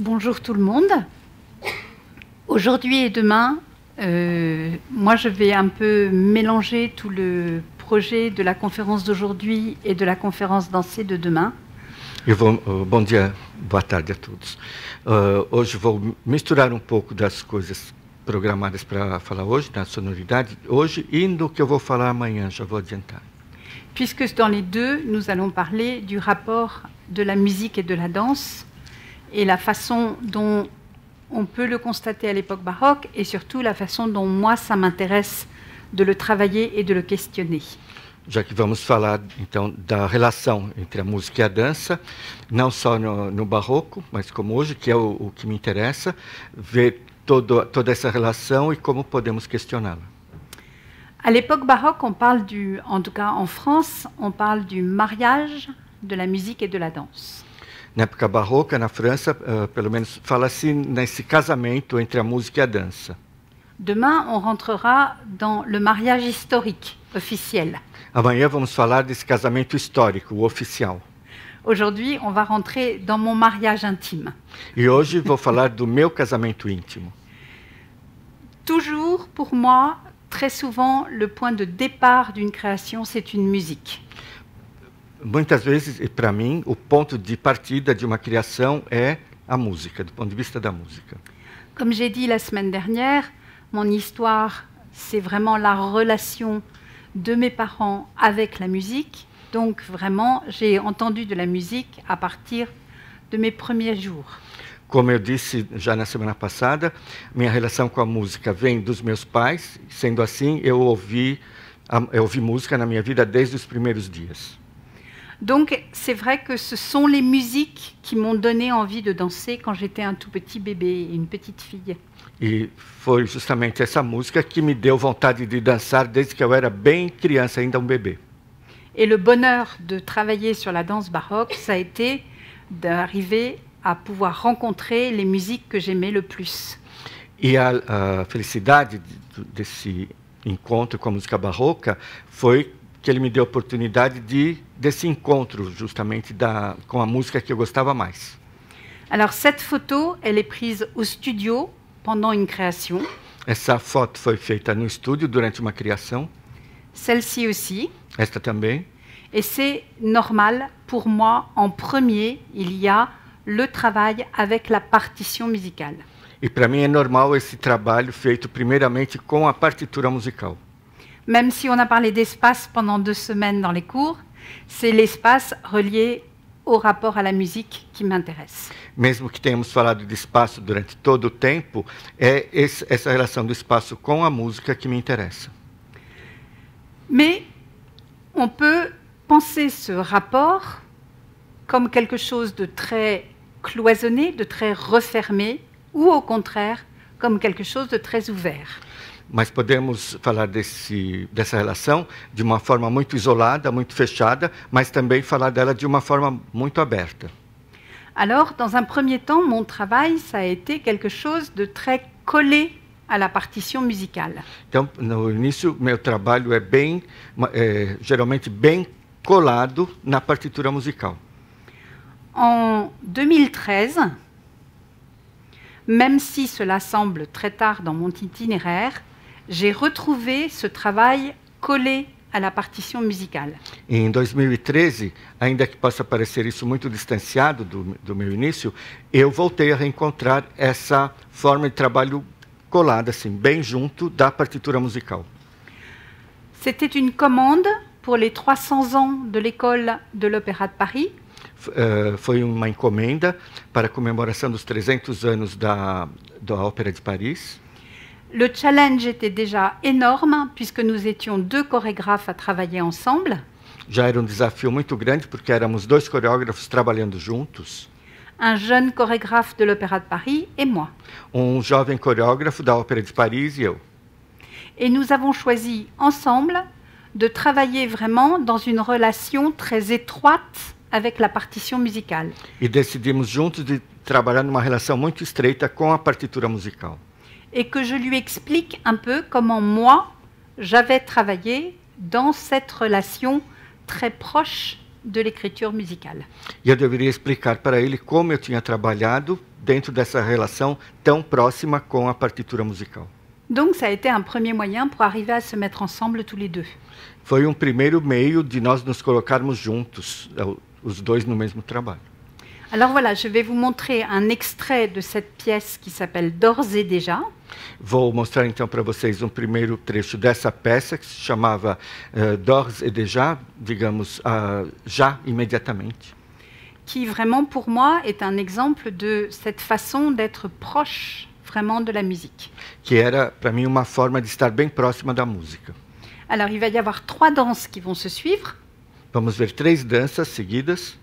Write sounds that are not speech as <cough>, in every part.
Bonjour tout le monde. Aujourd'hui et demain, euh, moi je vais un peu mélanger tout le projet de la conférence d'aujourd'hui et de la conférence dansée de demain. Eu vou, uh, bom dia, boa tarde a todos. Uh, hoje vou misturar um pouco das coisas programadas para falar hoje, da sonoridade hoje, e do que eu vou falar amanhã, já vou adiantar. Puisque dans les deux, nous allons parler du rapport de la musique et de la danse et la façon dont on peut le constater à l'époque baroque et surtout la façon dont moi ça m'intéresse de le travailler et de le questionner. Já que vamos falar então da relação entre a música e a dança, não só no, no barroco, mas como hoje, que é o, o que me interessa, ver todo, toda essa relação e como podemos questioná-la. À l'époque baroque, on parle du, en tout cas en France, on parle du mariage de la musique et de la danse. Na época barroca, na França, uh, pelo menos fala-se nesse casamento entre a música e a dança. Demain, on rentrera dans le mariage historique officiel. Amanhã vamos falar desse casamento histórico, o oficial. Aujourd'hui, on va rentrer dans mon mariage intime. E hoje vou falar do meu casamento íntimo. Toujours, pour moi, très souvent, le point de départ d'une création, c'est une musique. Muitas vezes, e para mim, o ponto de partida de uma criação é a música, do ponto de vista da música. Comme j'ai dit la semaine dernière, mon histoire, c'est vraiment la relation de mes parents avec la musique. Donc vraiment, j'ai entendu de la musique à partir de mes premiers jours. Como eu disse já na semana passada, minha relação com a música vem dos meus pais. Sendo assim, eu ouvi, eu ouvi música na minha vida desde os primeiros dias. Donc c'est vrai que ce sont les musiques qui m'ont donné envie de danser quand j'étais un tout petit bébé, une petite fille. E foi justamente essa música que me deu vontade de dançar desde que eu era bem criança, ainda um bebê. Et le bonheur de travailler sur la danse baroque, ça a été d'arriver à pouvoir rencontrer les musiques que j'aimais le plus. E a, a felicidade de, desse encontro com a música barroca foi que ele me deu a oportunidade de desse encontro justamente da, com a música que eu gostava mais. Alors cette photo, elle est prise au studio pendant une création. Essa foto foi feita no estúdio durante uma criação. Celle-ci aussi. Esta também. Et c'est normal pour moi, en premier, il y a le travail avec la partition musicale. E para mim é normal esse trabalho feito primeiramente com a partitura musical. Même si on a parlé d'espace pendant deux semaines dans les cours, c'est l'espace relié au rapport à la musique qui m'intéresse. Mesmo que tenhamos falado de espaço durante todo o tempo, é esse, essa relação do espaço com a música que me interessa. Mais on peut penser ce rapport comme quelque chose de très cloisonné, de très refermé, ou au contraire comme quelque chose de très ouvert. Mas podemos falar desse, dessa relação de uma forma muito isolada, muito fechada, mas também falar dela de uma forma muito aberta. Alors, dans un premier temps, mon travail, ça a été quelque chose de très collé à la partition musicale. Então, no início, meu trabalho é bem, é, geralmente bem colado na partitura musical. En 2013, même si cela semble très tard dans mon itinéraire, j'ai retrouvé ce travail collé à la partition musicale. Em 2013, ainda que possa parecer isso muito distanciado do, do meu início, eu voltei a reencontrar essa forma de trabalho colada, assim, bem junto da partitura musical. C'était une commande pour les 300 ans de l'école de l'Opéra de Paris. Uh, foi uma encomenda para a comemoração dos 300 anos da, da Ópera de Paris. Le challenge était déjà énorme puisque nous étions deux chorégraphes à travailler ensemble. Já era um desafio muito grande porque éramos dois coreógrafos trabalhando juntos. Un jeune chorégraphe de l'Opéra de Paris et moi. Um jovem coreógrafo da Ópera de Paris e eu. Et nous avons choisi ensemble de travailler vraiment dans une relation très étroite avec la partition musicale. E decidimos juntos de trabalhar numa relação muito estreita com a partitura musical. Et que je lui explique un peu comment moi, j'avais travaillé dans cette relation très proche de l'écriture musicale. E eu deveria explicar para ele como eu tinha trabalhado dentro dessa relação tão próxima com a partitura musical. Donc ça a été un premier moyen pour arriver à se mettre ensemble tous les deux. Foi um primeiro meio de nós nos colocarmos juntos, eh, os dois no mesmo trabalho. Alors voilà, je vais vous montrer un extrait de cette pièce qui s'appelle D'ores et déjà. Vou mostrar então para vocês um primeiro trecho dessa peça que se chamava uh, D'ores et déjà, digamos, uh, já imediatamente. qui vraiment pour moi est un exemple de cette façon d'être proche vraiment de la musique. Que era para mim uma forma de estar bem próxima da música. Alors il va y avoir trois danses qui vont se suivre. Vamos ver três danças seguidas.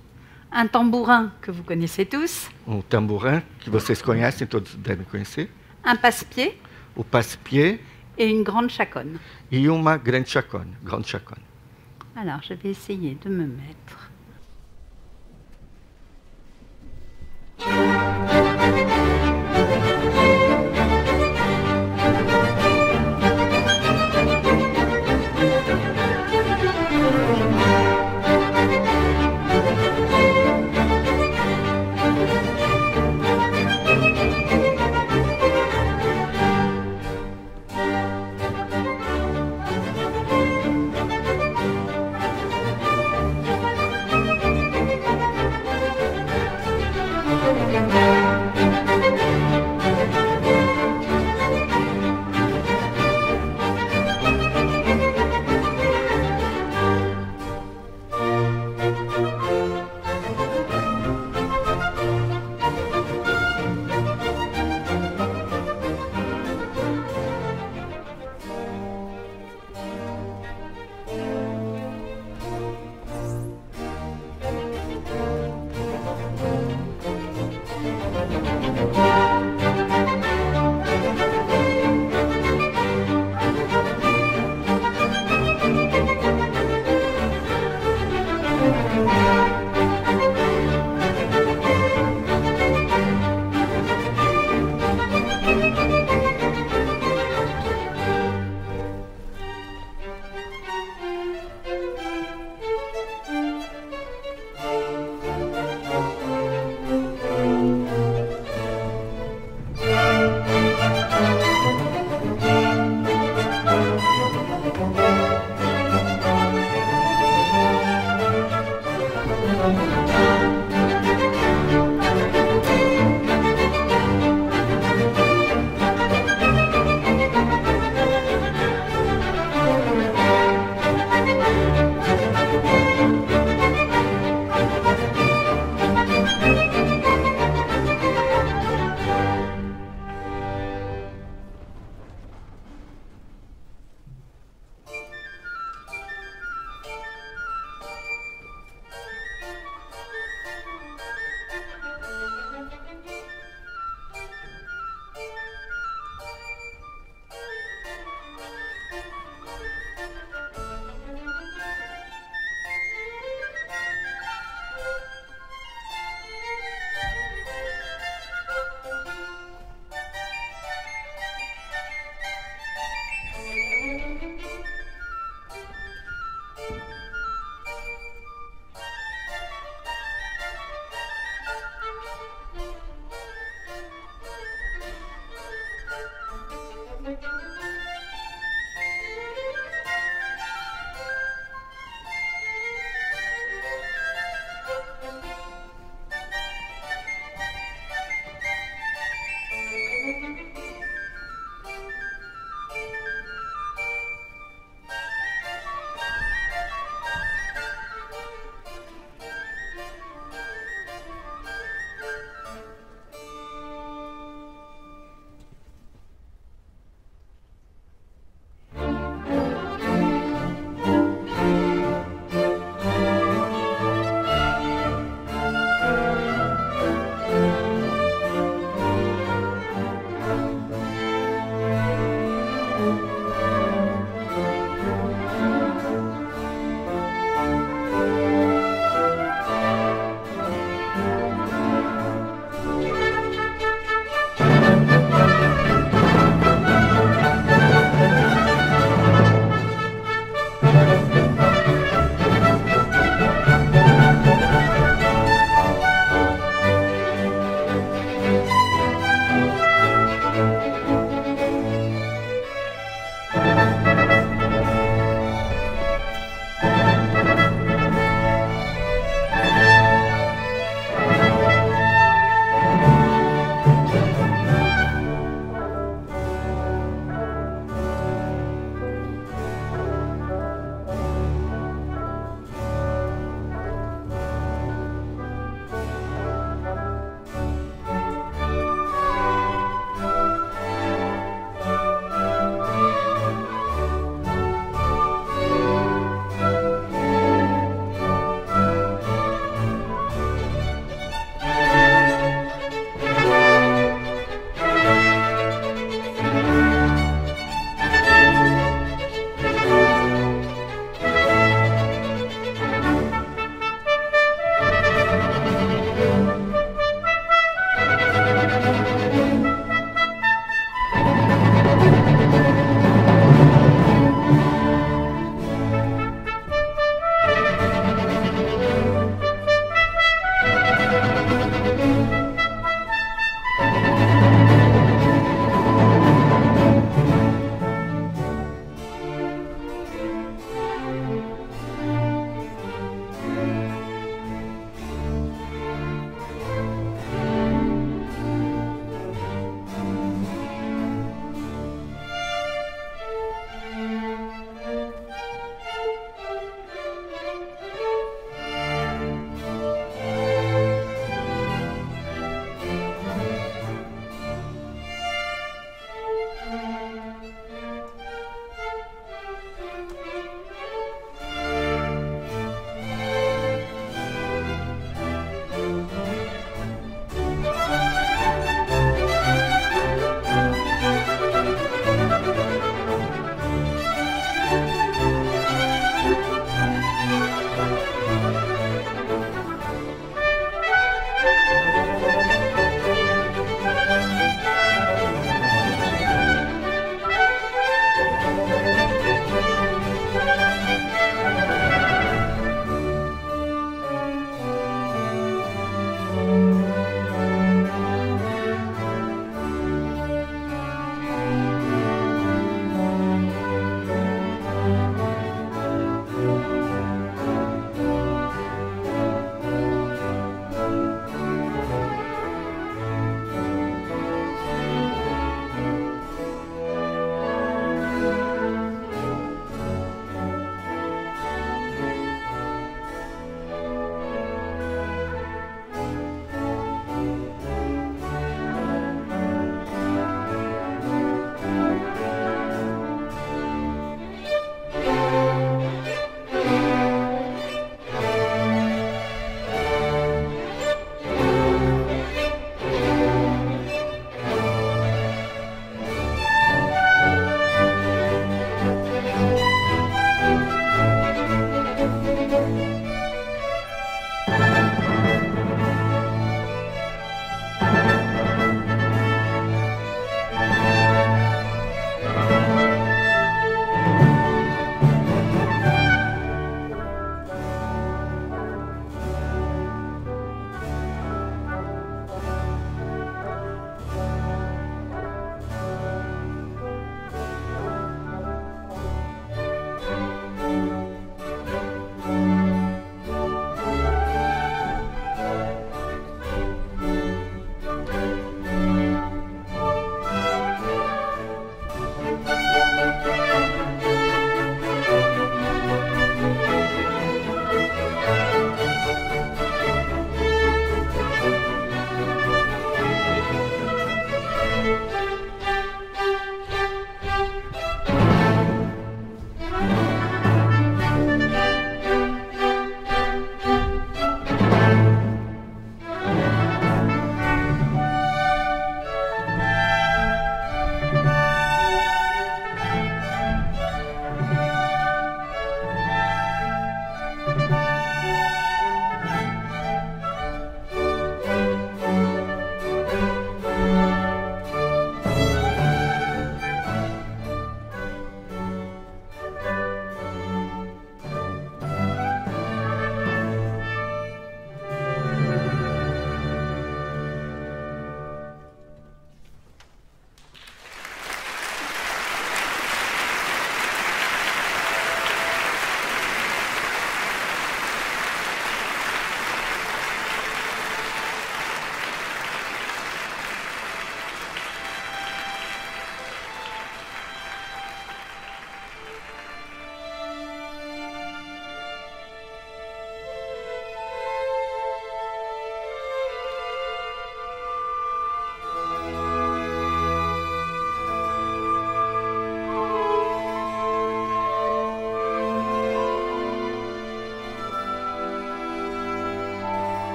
Un tambourin que vous connaissez tous. Um tambourin que vocês conhecem, todos devem conhecer. Un passe-pied. O passe-pied. Et une grande chaconne. E uma grande chaconne, grande chaconne. Alors je vais essayer de me mettre.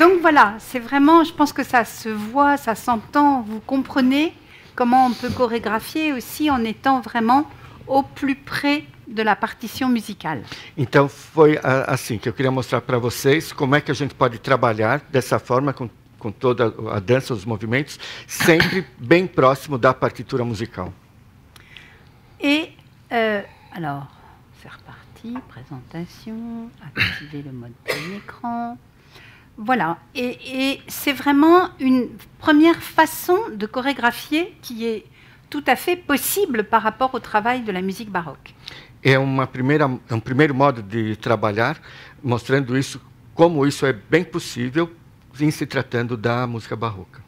Donc voilà, c'est vraiment, je pense que ça se voit, ça s'entend, vous comprenez comment on peut chorégraphier aussi en étant vraiment au plus près de la partition musicale. Então foi a- assim que eu queria mostrar para vocês como é que a gente pode trabalhar dessa forma com, com toda a dança, os movimentos, sempre bem próximo da partitura musical. Et euh, alors, c'est reparti, présentation, activer le mode plein écran. Voilà, et, et c'est vraiment une première façon de chorégraphier qui est tout à fait possible par rapport au travail de la musique baroque. É uma primeira, um primeiro modo de trabalhar, mostrando isso, como isso é bem possível em se tratando da música barroca.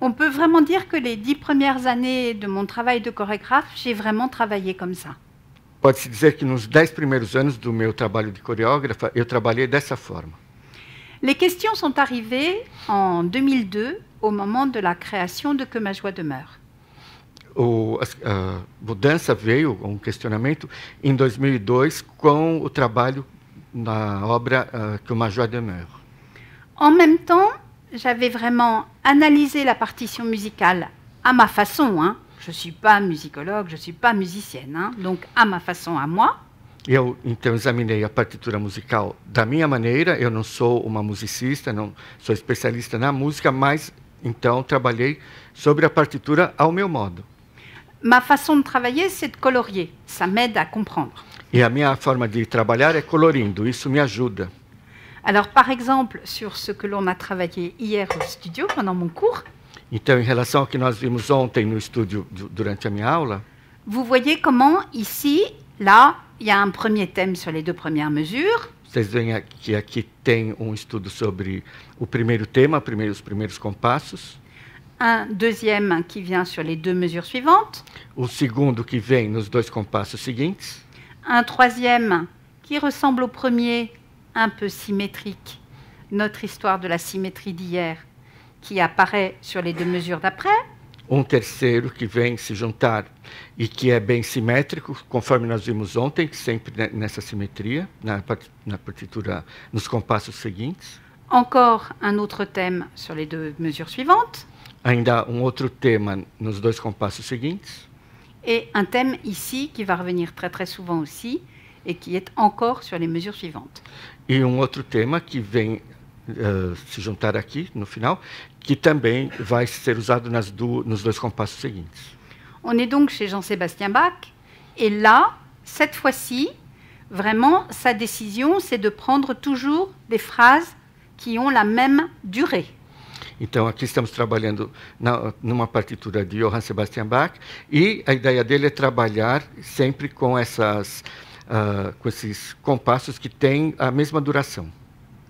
On peut vraiment dire que les dix premières années de mon travail de chorégraphe, j'ai vraiment travaillé comme ça. Pode-se dizer que nos dez primeiros anos do meu trabalho de coreógrafa, eu trabalhei dessa forma. Les questions sont arrivées en 2002, au moment de la création de Que ma joie demeure. O, as- a mudança veio, um questionamento, em 2002, com o trabalho na obra Que o Major demeure. En même temps, j'avais vraiment analysé la partition musicale à ma façon. hein. Je ne suis pas musicologue, je ne suis pas musicienne. hein. Donc à ma façon, à moi. Eu, então, examinei a partitura musical da minha maneira. Eu não sou uma musicista, não sou especialista na música, mas, então, trabalhei sobre a partitura ao meu modo. Ma façon de travailler, c'est de colorier. Ça m'aide à comprendre. E a minha forma de trabalhar é colorindo, isso me ajuda. Alors par exemple, sur ce que l'on a travaillé hier au studio pendant mon cours, Então, em relação ao que nós vimos ontem no estúdio du- durante a minha aula, vous voyez comment ici, là, il y a un premier thème sur les deux premières mesures. vocês veem que aqui tem um estudo sobre o primeiro tema, primeiro- os primeiros compassos. Un deuxième qui vient sur les deux mesures suivantes. O segundo que vem nos dois compassos seguintes. Un troisième qui ressemble au premier, un peu symétrique, notre histoire de la symétrie d'hier, qui apparaît sur les deux mesures d'après. Um terceiro que vem se juntar e que é bem simétrico, conforme nós vimos ontem, sempre ne- nessa simetria, na, na partitura, nos compassos seguintes. Encore un autre thème sur les deux mesures suivantes. Ainda um outro tema nos dois compassos seguintes. Et un thème ici qui va revenir très très souvent aussi et qui est encore sur les mesures suivantes. E um outro tema que vem eh, se juntar aqui no final, que também vai ser usado du- nos dois compassos seguintes. On est donc chez Jean-Sébastien Bach et là, cette fois-ci, vraiment, sa décision, c'est de prendre toujours des phrases qui ont la même durée. Então, aqui estamos trabalhando na, numa partitura de Johann Sebastian Bach e a ideia dele é trabalhar sempre com, essas, ah, com esses compassos que têm a mesma duração.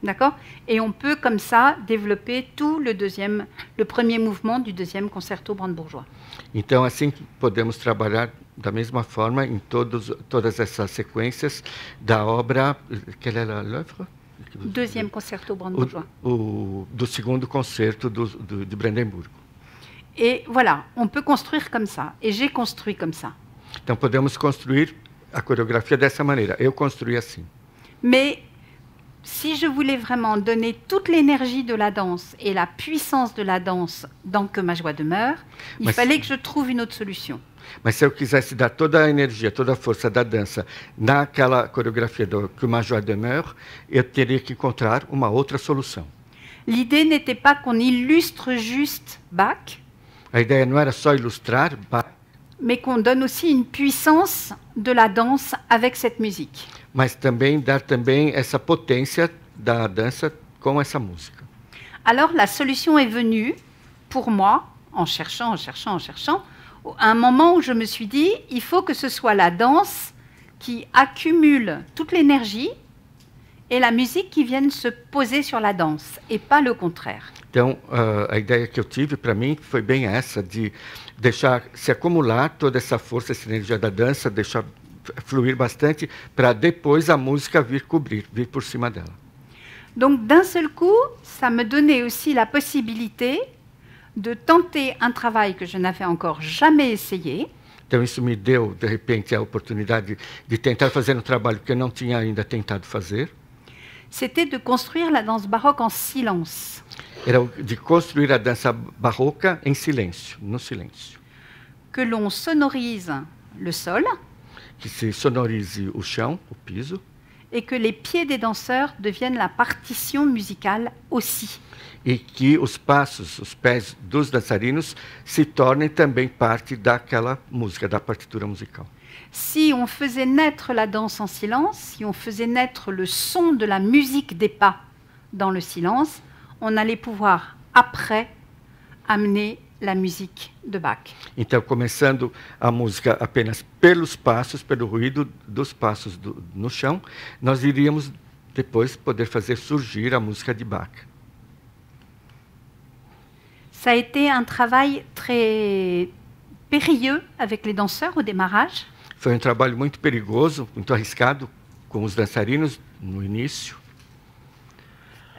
D'accord? Et on peut comme ça développer tout le deuxième, le premier mouvement du deuxième concerto brandebourgeois. Então, assim podemos trabalhar da mesma forma em todos, todas essas sequências da obra. Quelle est l'œuvre? Deuxième concerto O, brandebourgeois. o, do segundo concerto do, do, de Brandemburgo. Et voilà, on peut construire comme ça. Et j'ai construit comme ça. Então, podemos construir a coreografia dessa maneira. Eu construí assim. Mais si je voulais vraiment donner toute l'énergie de la danse et la puissance de la danse dans Que ma joie demeure, il fallait que je trouve une autre solution. Mas se eu quisesse dar toda a energia, toda a força da dança naquela coreografia do que o Major demeure, eu teria que encontrar uma outra solução. L'idée n'était pas qu'on illustre juste Bach, A ideia não era só ilustrar, Bach, mais qu'on donne aussi une puissance de la danse avec cette musique. Mas também dar também essa potência da dança com essa música. Alors la solution est venue pour moi, en cherchant, en cherchant, en cherchant, à un moment où je me suis dit, il faut que ce soit la danse qui accumule toute l'énergie et la musique qui vienne se poser sur la danse, et pas le contraire. Então, ah, a ideia que eu tive para mim foi bem essa, de deixar se acumular toda essa força, essa energia da dança, deixar fluir bastante, para depois a música vir cobrir, vir por cima dela. Donc d'un seul coup, ça me donnait aussi la possibilité de tenter un travail que je n'avais encore jamais essayé, Então, isso me deu, de repente, a oportunidade de tentar fazer um trabalho que eu não tinha ainda tentado fazer, c'était de construire la danse baroque en silence. Era de construir a dança barroca em silêncio, no silêncio. Que l'on sonorise le sol Que se sonorize o chão, o piso, et que les pieds des danseurs deviennent la partition musicale aussi. e que os passos, os pés dos dançarinos se tornem também parte daquela música, da partitura musical. Si on faisait naître la danse en silence, si on faisait naître le son de la musique des pas dans le silence, on allait pouvoir après amener la musique de Bach. Então, começando a música apenas pelos passos, pelo ruído dos passos do- no chão, nós iríamos depois poder fazer surgir a música de Bach. Ça a été un travail très périlleux avec les danseurs au démarrage. Foi um trabalho muito perigoso, muito arriscado com os dançarinos no início.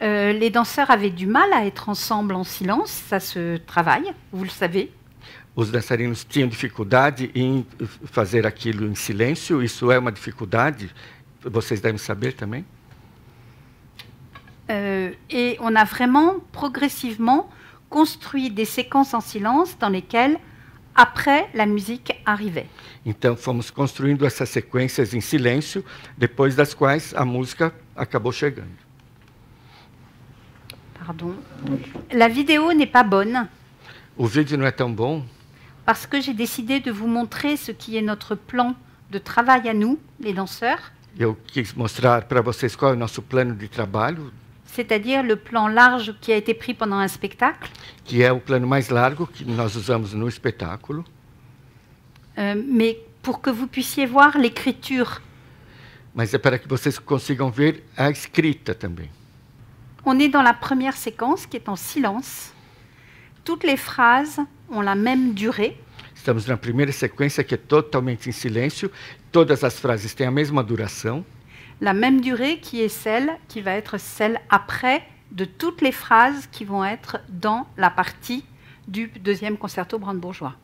Euh, les danseurs avaient du mal à être ensemble en silence, ça se travaille, vous le savez. Os dançarinos tinham dificuldade em fazer aquilo em silêncio, isso é uma dificuldade, vocês devem saber também. Euh, et on a vraiment progressivement construit des séquences en silence dans lesquelles, après, la musique arrivait. Então, fomos construindo essas sequências em silêncio, depois das quais a música acabou chegando. Pardon. La vidéo n'est pas bonne. O vídeo não é tão bom, parce que j'ai décidé de vous montrer ce qui est notre plan de travail à nous, les danseurs, eu quis mostrar para vocês qual é o nosso plano de trabalho, c'est-à-dire le plan large qui a été pris pendant un spectacle, que é o plano mais largo que nós usamos no espetáculo, euh, mais pour que vous puissiez voir l'écriture. mas é para que vocês consigam ver a escrita também. On est dans la première séquence qui est en silence. Toutes les phrases ont la même durée. Estamos na primeira sequência que é totalmente em silêncio, todas as frases têm a mesma duração, La même durée qui est celle qui va être celle après de toutes les phrases qui vont être dans la partie du deuxième concerto brandebourgeois.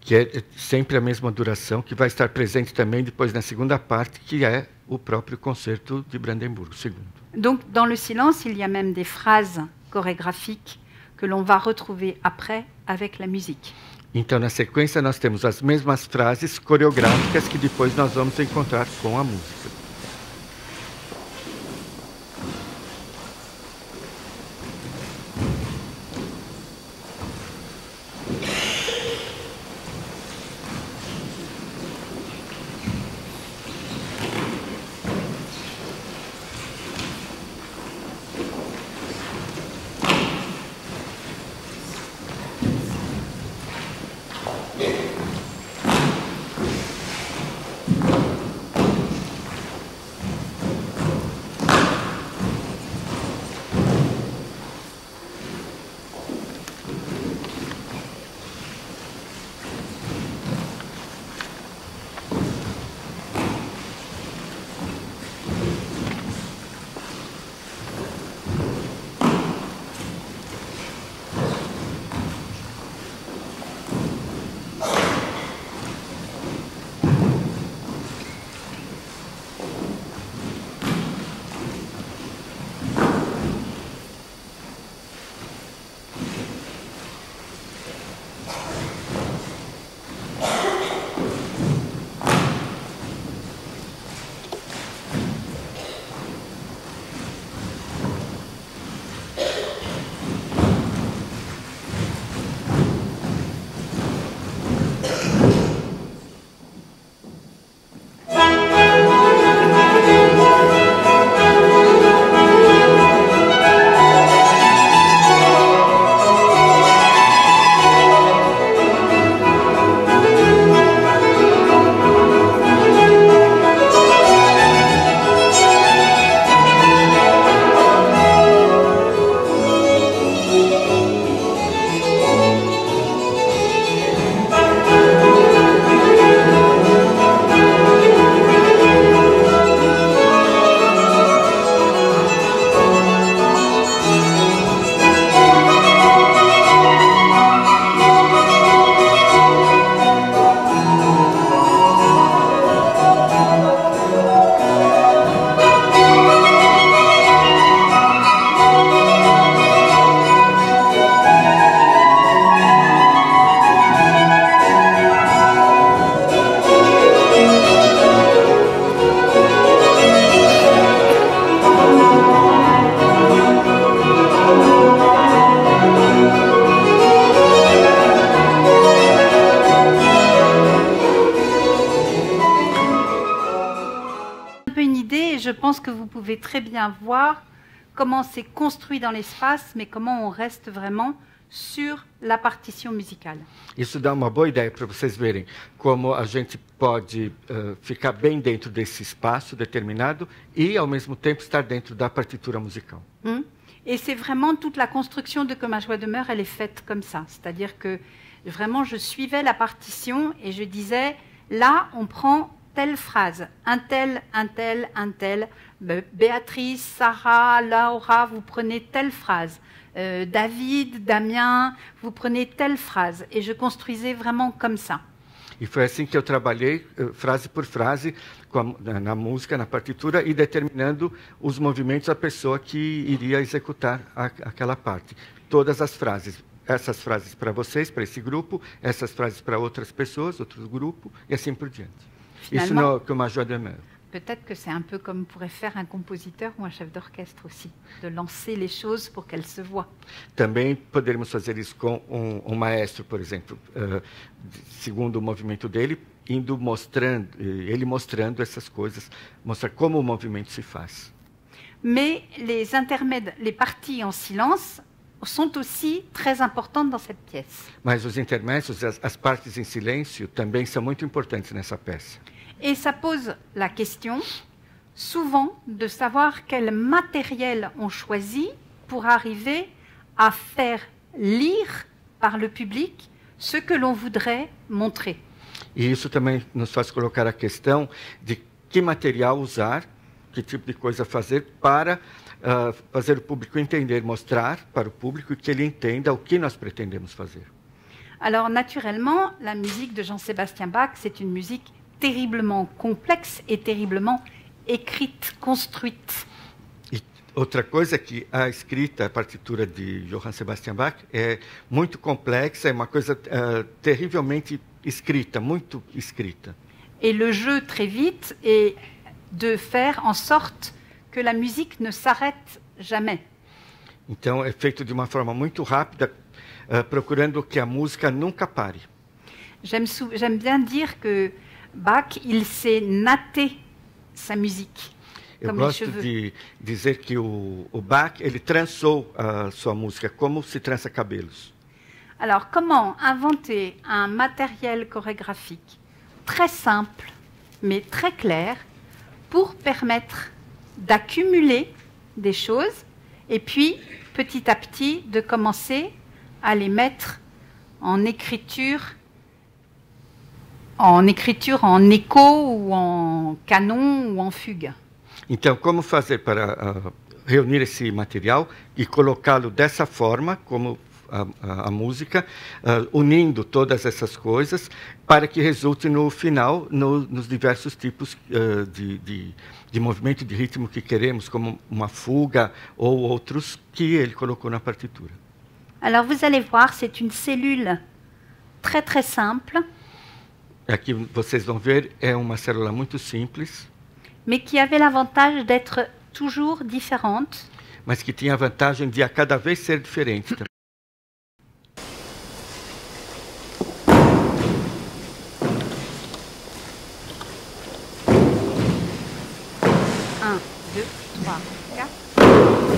que é sempre a mesma duração, que vai estar presente também depois na segunda parte, que é o próprio concerto de Brandemburgo, segundo. Donc dans le silence, il y a même des phrases chorégraphiques que l'on va retrouver après avec la musique. Então, na sequência, nós temos as mesmas frases coreográficas que depois nós vamos encontrar com a música. Pouvez très bien voir comment c'est construit dans l'espace, mais comment on reste vraiment sur la partition musicale. Isso dá uma boa ideia para vocês verem como a gente pode eh, ficar bem dentro desse espaço determinado e, ao mesmo tempo, estar dentro da partitura musical. Hmm? Et c'est vraiment toute la construction de Que ma joie demeure, elle est faite comme ça. C'est-à-dire que vraiment, je suivais la partition et je disais, là, on prend telle phrase, un tel, un tel, un tel. Béatrice, Sarah, Laura, vous prenez telle phrase. Euh, David, Damien, vous prenez telle phrase. Et je construisais vraiment comme ça. E foi assim que eu trabalhei, eh, frase por frase, a na música, na partitura, e determinando os movimentos da pessoa que iria executar a- aquela parte. Todas as frases. Essas frases para vocês, para esse grupo, essas frases para outras pessoas, outro grupo, e assim por diante. Finalement- no, que uma joie de mer. Peut-être que c'est un peu comme pourrait faire un compositeur ou un chef d'orchestre aussi, de lancer les choses pour qu'elles se voient. Também poderíamos fazer isso com um, um maestro, por exemplo, de- segundo o movimento dele, indo mostrando, eh, ele mostrando essas coisas, mostrar como o movimento se faz. Mais les intermèdes, les parties en silence sont aussi très importantes dans cette pièce. Mas os intermédios, as, as partes em silêncio, também são muito importantes nessa peça. Et ça pose la question, souvent, de savoir quel matériel on choisit pour arriver à faire lire par le public ce que l'on voudrait montrer. E isso também nos faz colocar a questão de que material usar, que tipo de coisa fazer para ah, fazer o público entender, mostrar para o público que ele entenda o que nós pretendemos fazer. Alors naturellement, la musique de Jean-Sébastien Bach, c'est une musique terriblement complexe et terriblement écrite, construite. E outra coisa que a escrita, a partitura de Johann Sebastian Bach é muito complexa, é uma coisa ah, terrivelmente escrita, muito escrita. Et le jeu très vite est de faire en sorte que la musique ne s'arrête jamais. Então é feito de uma forma muito rápida, ah, procurando que a música nunca pare. J'aime bien dire que Bach, il s'est natté sa musique, Eu comme les gosto cheveux. de dizer que o, o Bach ele trançou a sua música como se trança cabelos. Alors, comment inventer un matériel chorégraphique très simple, mais très clair, pour permettre d'accumuler des choses et puis, petit à petit, de commencer à les mettre en écriture, en écriture en écho ou en canon ou en fugue. Então, como fazer para ah, reunir esse material e colocá-lo dessa forma, como a, a- a música, ah, unindo todas essas coisas, para que resulte no final no- nos diversos tipos ah, de, de, de movimento de ritmo que queremos, como uma fuga ou outros que ele colocou na partitura. Alors, vous allez voir, c'est une cellule très très simple, Aqui vocês vão ver, é uma célula muito simples, mais qui avait l'avantage d'être toujours différente. mas que tinha a vantagem de a cada vez ser diferente. também. Un, deux, trois, quatre,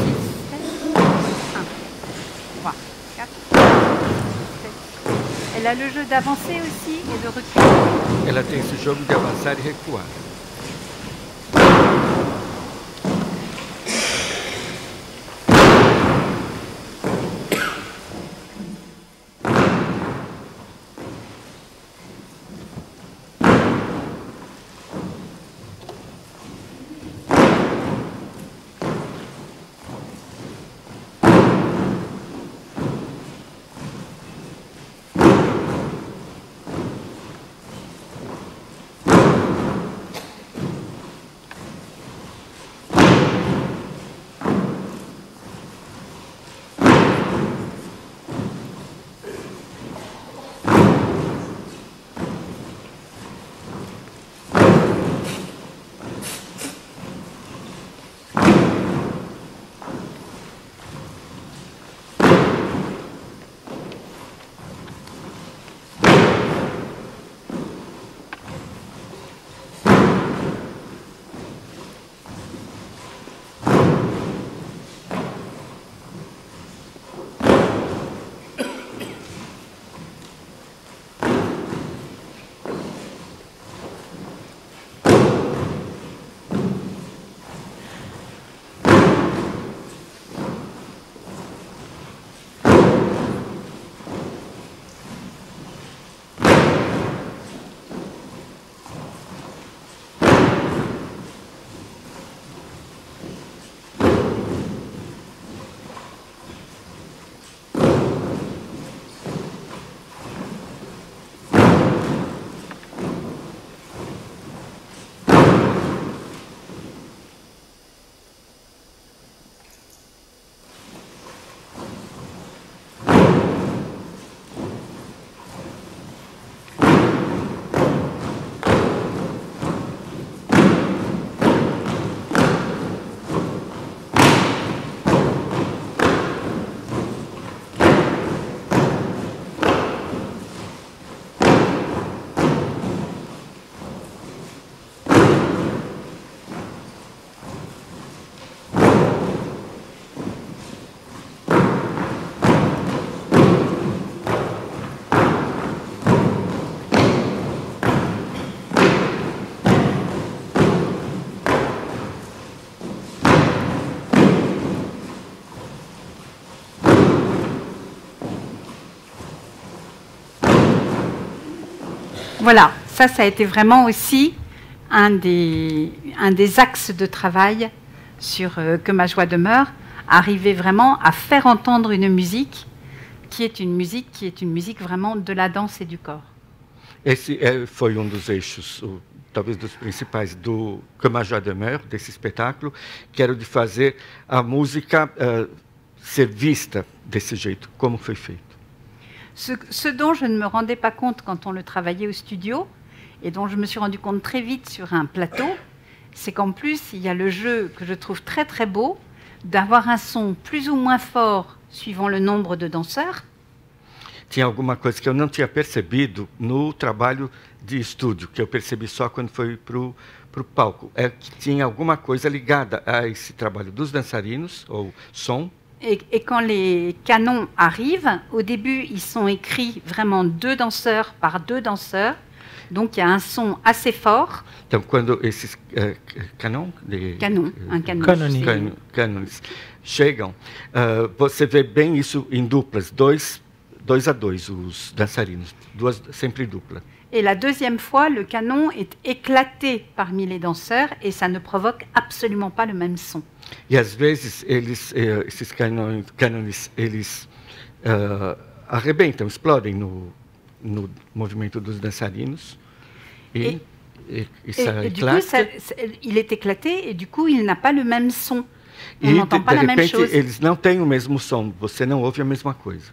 six, sept. Un, trois, quatre, six, sept. Elle a le jeu d'avancer aussi et de reculer. Ela tem esse jogo de avançar e recuar. Voilà, ça, ça a été vraiment aussi un des, axes de travail sur euh, Que ma joie demeure, arriver vraiment à faire entendre une musique qui est une musique qui est une musique vraiment de la danse et du corps. Esse é, foi um dos eixos, o, talvez dos principais, do Comme joie demeure, desse espetáculo, que de fazer a música uh, ser vista desse jeito, como foi feito. Ce, ce, dont je ne me rendais pas compte quand on le travaillait au studio, et dont je me suis rendu compte très vite sur un plateau, c'est qu'en plus, il y a le jeu que je trouve très très beau, d'avoir un son plus ou moins fort suivant le nombre de danseurs. Tinha alguma coisa que eu não tinha percebido no trabalho de estúdio, que eu percebi só quando foi para o palco. É que tinha alguma coisa ligada a esse trabalho dos dançarinos, ou som. Et, et, quand les canons arrivent, au début, ils sont écrits vraiment deux danseurs par deux danseurs. Donc il y a un son assez fort. Então, quando esses uh, canon, de, canon, un canon, Canoni. can, canones chegam, uh, você vê bem isso em duplas, dois, dois a dois, os dançarinos, duas, sempre dupla. Et la deuxième fois, le canon est éclaté parmi les danseurs et ça ne provoque absolument pas le même son. E às vezes eles, eh, esses canones, eles uh, arrebentam, explodem no, no movimento dos dançarinos. E, Et- e, e Et, ça et du coup, ça- il est éclaté et du coup, il n'a pas le même son. On E n'entend pas de la même repente chose. eles não têm o mesmo som, você não ouve a mesma coisa.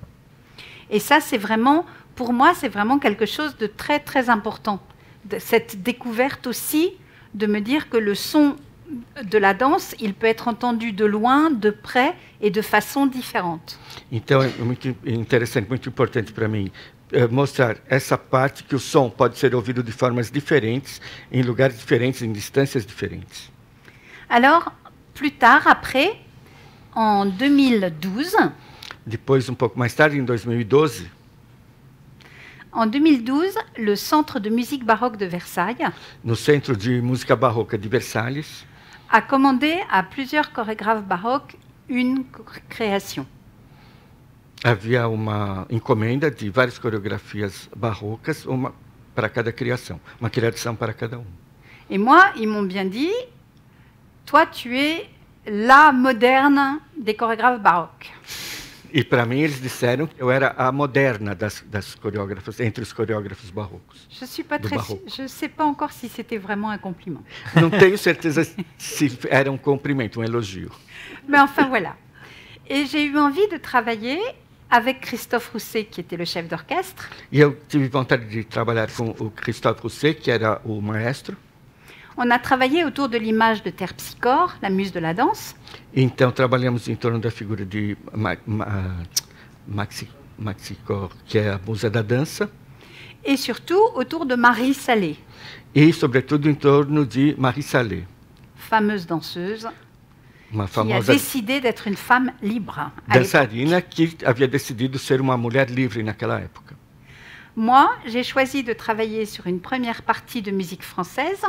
Et ça, c'est vraiment, pour moi, c'est vraiment quelque chose de très, très important. De- cette découverte aussi de me dire que le son de la danse, il peut être entendu de loin, de près et de façon différente. Então é muito interessante, muito importante para mim eh, mostrar essa parte que o som pode ser ouvido de formas diferentes, em lugares diferentes, em distâncias diferentes. Alors, plus tard, après, en 2012, Depois, um pouco mais tarde, em 2012, en 2012, le Centre de musique baroque de Versailles no Centro de Música Barroca de Versalhes, a commandé à plusieurs chorégraphes baroques une création. havia uma encomenda de várias coreografias barrocas, uma para cada criação, uma criação para cada um. Et moi, ils m'ont bien dit, toi, tu es la moderne des chorégraphes baroques. E para mim eles disseram que eu era a moderna das, das coreógrafas, entre os coreógrafos barrocos. Je suis pas très, je sais pas encore si c'était vraiment un compliment. <laughs> Não tenho certeza se era um cumprimento, um elogio. Mais enfin voilà. Et j'ai eu envie de travailler avec Christophe Rousset, qui était le chef d'orchestre, E eu tive vontade de trabalhar com o Christophe Rousset, que era o maestro. On a travaillé autour de l'image de Terpsichore, la muse de la danse, Então trabalhamos em torno da figura de Ma, Ma, Maxi, Maxicor, que é a musa da dança, et surtout autour de Marie Salé, e sobretudo em torno de Marie Salé, fameuse danseuse, uma qui a famosa décidé d'être une femme libre. dançarina que havia decidido ser uma mulher livre naquela época. Moi, j'ai choisi de travailler sur une première partie de musique française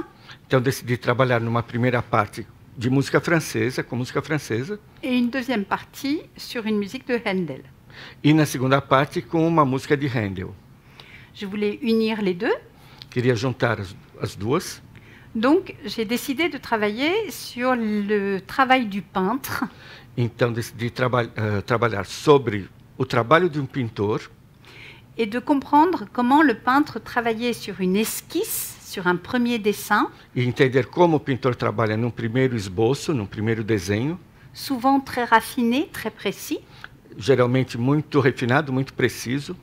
Então decidi trabalhar numa primeira parte de música francesa, com música francesa, et une deuxième partie sur une musique de Handel. e na segunda parte com uma música de Handel. Je voulais unir les deux, Queria juntar as, as duas. donc j'ai décidé de travailler sur le travail du peintre Então decidi traba eh, trabalhar sobre o trabalho de um pintor et de comprendre comment le peintre travaillait sur une esquisse, sur un premier dessin, e entender como o pintor trabalha num primeiro esboço, num primeiro desenho, souvent très raffiné, très précis, geralmente muito refinado, muito preciso,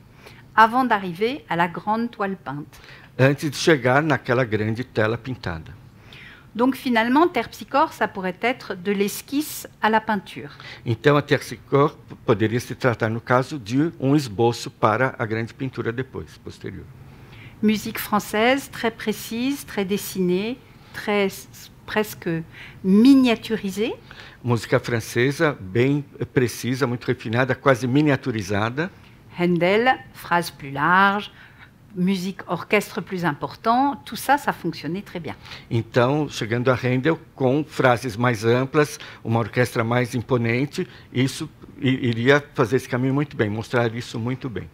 avant d'arriver à la grande toile peinte. antes de chegar naquela grande tela pintada. Donc finalement, Terpsichore, ça pourrait être de l'esquisse à la peinture. Então a Terpsichore poderia se tratar, no caso, de um esboço para a grande pintura depois, posterior. Musique française très précise, très dessinée, très presque miniaturisée. Música francesa, bem precisa, muito refinada, quase miniaturizada. Handel, phrase plus large, musique orchestre plus important, tout ça, ça fonctionnait très bien. Então, chegando a Handel, com frases mais amplas, uma orquestra mais imponente, isso iria fazer esse caminho muito bem, mostrar isso muito bem.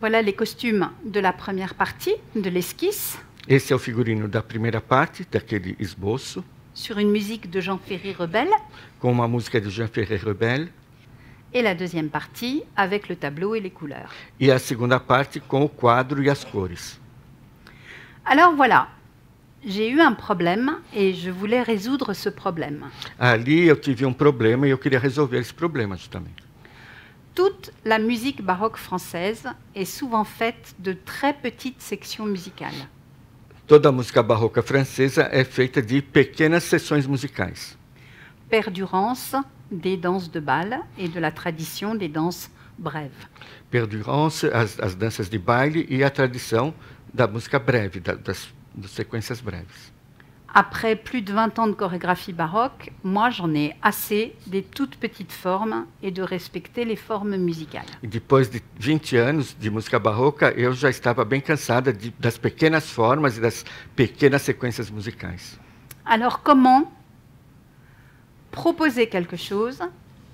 Voilà les costumes de la première partie, de l'esquisse, Esse é o figurino da primeira parte, daquele esboço, sur une musique de Jean Ferry Rebelle, com uma música de Jean Ferré Rebel, et la deuxième partie avec le tableau et les couleurs. e a segunda parte com o quadro e as cores. Alors voilà, j'ai eu un problème et je voulais résoudre ce problème. Ali eu tive um problema e eu queria resolver esse problema justamente. Toute la musique baroque française est souvent faite de très petites sections musicales. Toda a música barroca francesa é feita de pequenas sessões musicais. Perdurance des danses de bal et de la tradition des danses brèves. Perdurance, as, as danças de baile e a tradição da música breve, da- das, das sequências breves. Après plus de 20 ans de chorégraphie baroque, moi j'en ai assez des toutes petites formes et de respecter les formes musicales. E depois de 20 anos de música barroca, eu já estava bem cansada de, das pequenas formas e das pequenas sequências musicais. Alors comment proposer quelque chose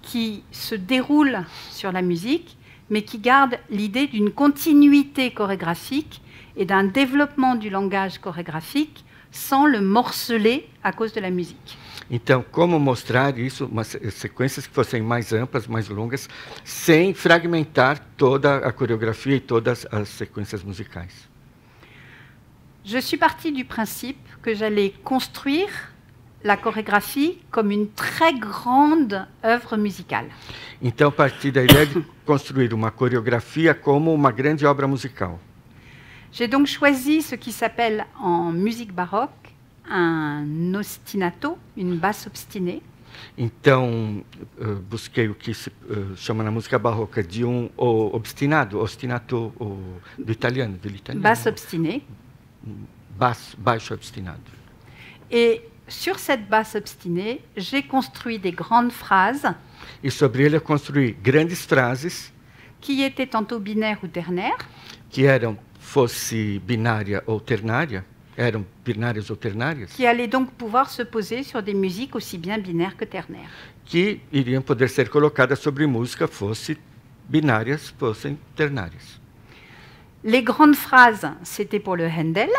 qui se déroule sur la musique, mais qui garde l'idée d'une continuité chorégraphique et d'un développement du langage chorégraphique sans le morceler à cause de la musique Então, como mostrar isso, umas se- sequências que fossem mais amplas, mais longas, sem fragmentar toda a coreografia e todas as sequências musicais? Je suis partie du principe que j'allais construire la chorégraphie comme une très grande œuvre musicale. Então, partir da ideia de <coughs> construir uma coreografia como uma grande obra musical. J'ai donc choisi ce qui s'appelle en musique baroque un ostinato, une basse obstinée, Então, eh, busquei o que se eh, chama na música barroca de um obstinado, ostinato o, do italiano, do italiano. basse obstinée. Baixo, baixo obstinado. Et sur cette basse obstinée, j'ai construit des grandes phrases. E sobre ele construí grandes frases qui étaient tantôt binaires ou ternaires, que eram, fosse binária ou ternária, eram binárias ou ternárias, qui allaient donc pouvoir se poser sur des musiques aussi bien binaires que ternaires. que iriam poder ser colocadas sobre música, fosse binárias, fossem ternárias. Les grandes phrases, c'était pour le Handel,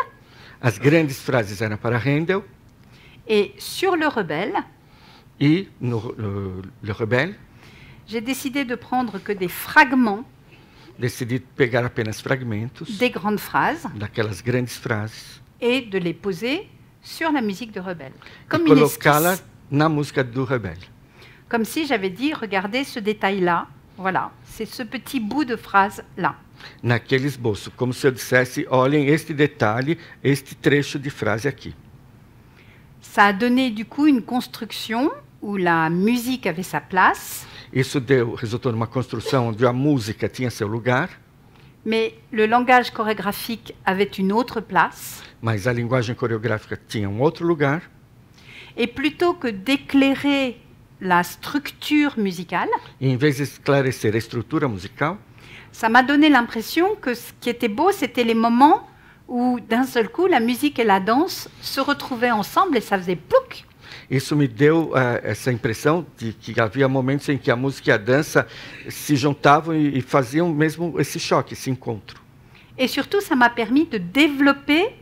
As grandes frases eram para Handel et sur le rebelle, e no eh, Le Rebelle j'ai décidé de prendre que des fragments decidi pegar apenas fragmentos des grandes phrases daquelas grandes frases et de les poser sur la musique de rebelle, comme une esquisse. na música do Rebelle. Comme si j'avais dit, regardez ce détail-là, voilà, c'est ce petit bout de phrase-là. naquele esboço, como se eu dissesse: olhem este detalhe, este trecho de frase aqui. Ça a donné du coup une construction où la musique avait sa place, Isso deu, resultou numa construção onde a música tinha seu lugar, mais le langage chorégraphique avait une autre place. mas a linguagem coreográfica tinha um outro lugar. Et plutôt que d'éclairer la structure musicale, E em vez de esclarecer a estrutura musical, ça m'a donné l'impression que ce qui était beau, c'était les moments où d'un seul coup, la musique et la danse se retrouvaient ensemble et ça faisait plouc. isso me deu eh, essa impressão de que havia momentos em que a música e a dança se juntavam e, e faziam mesmo esse choque, esse encontro. Et surtout, ça m'a permis de développer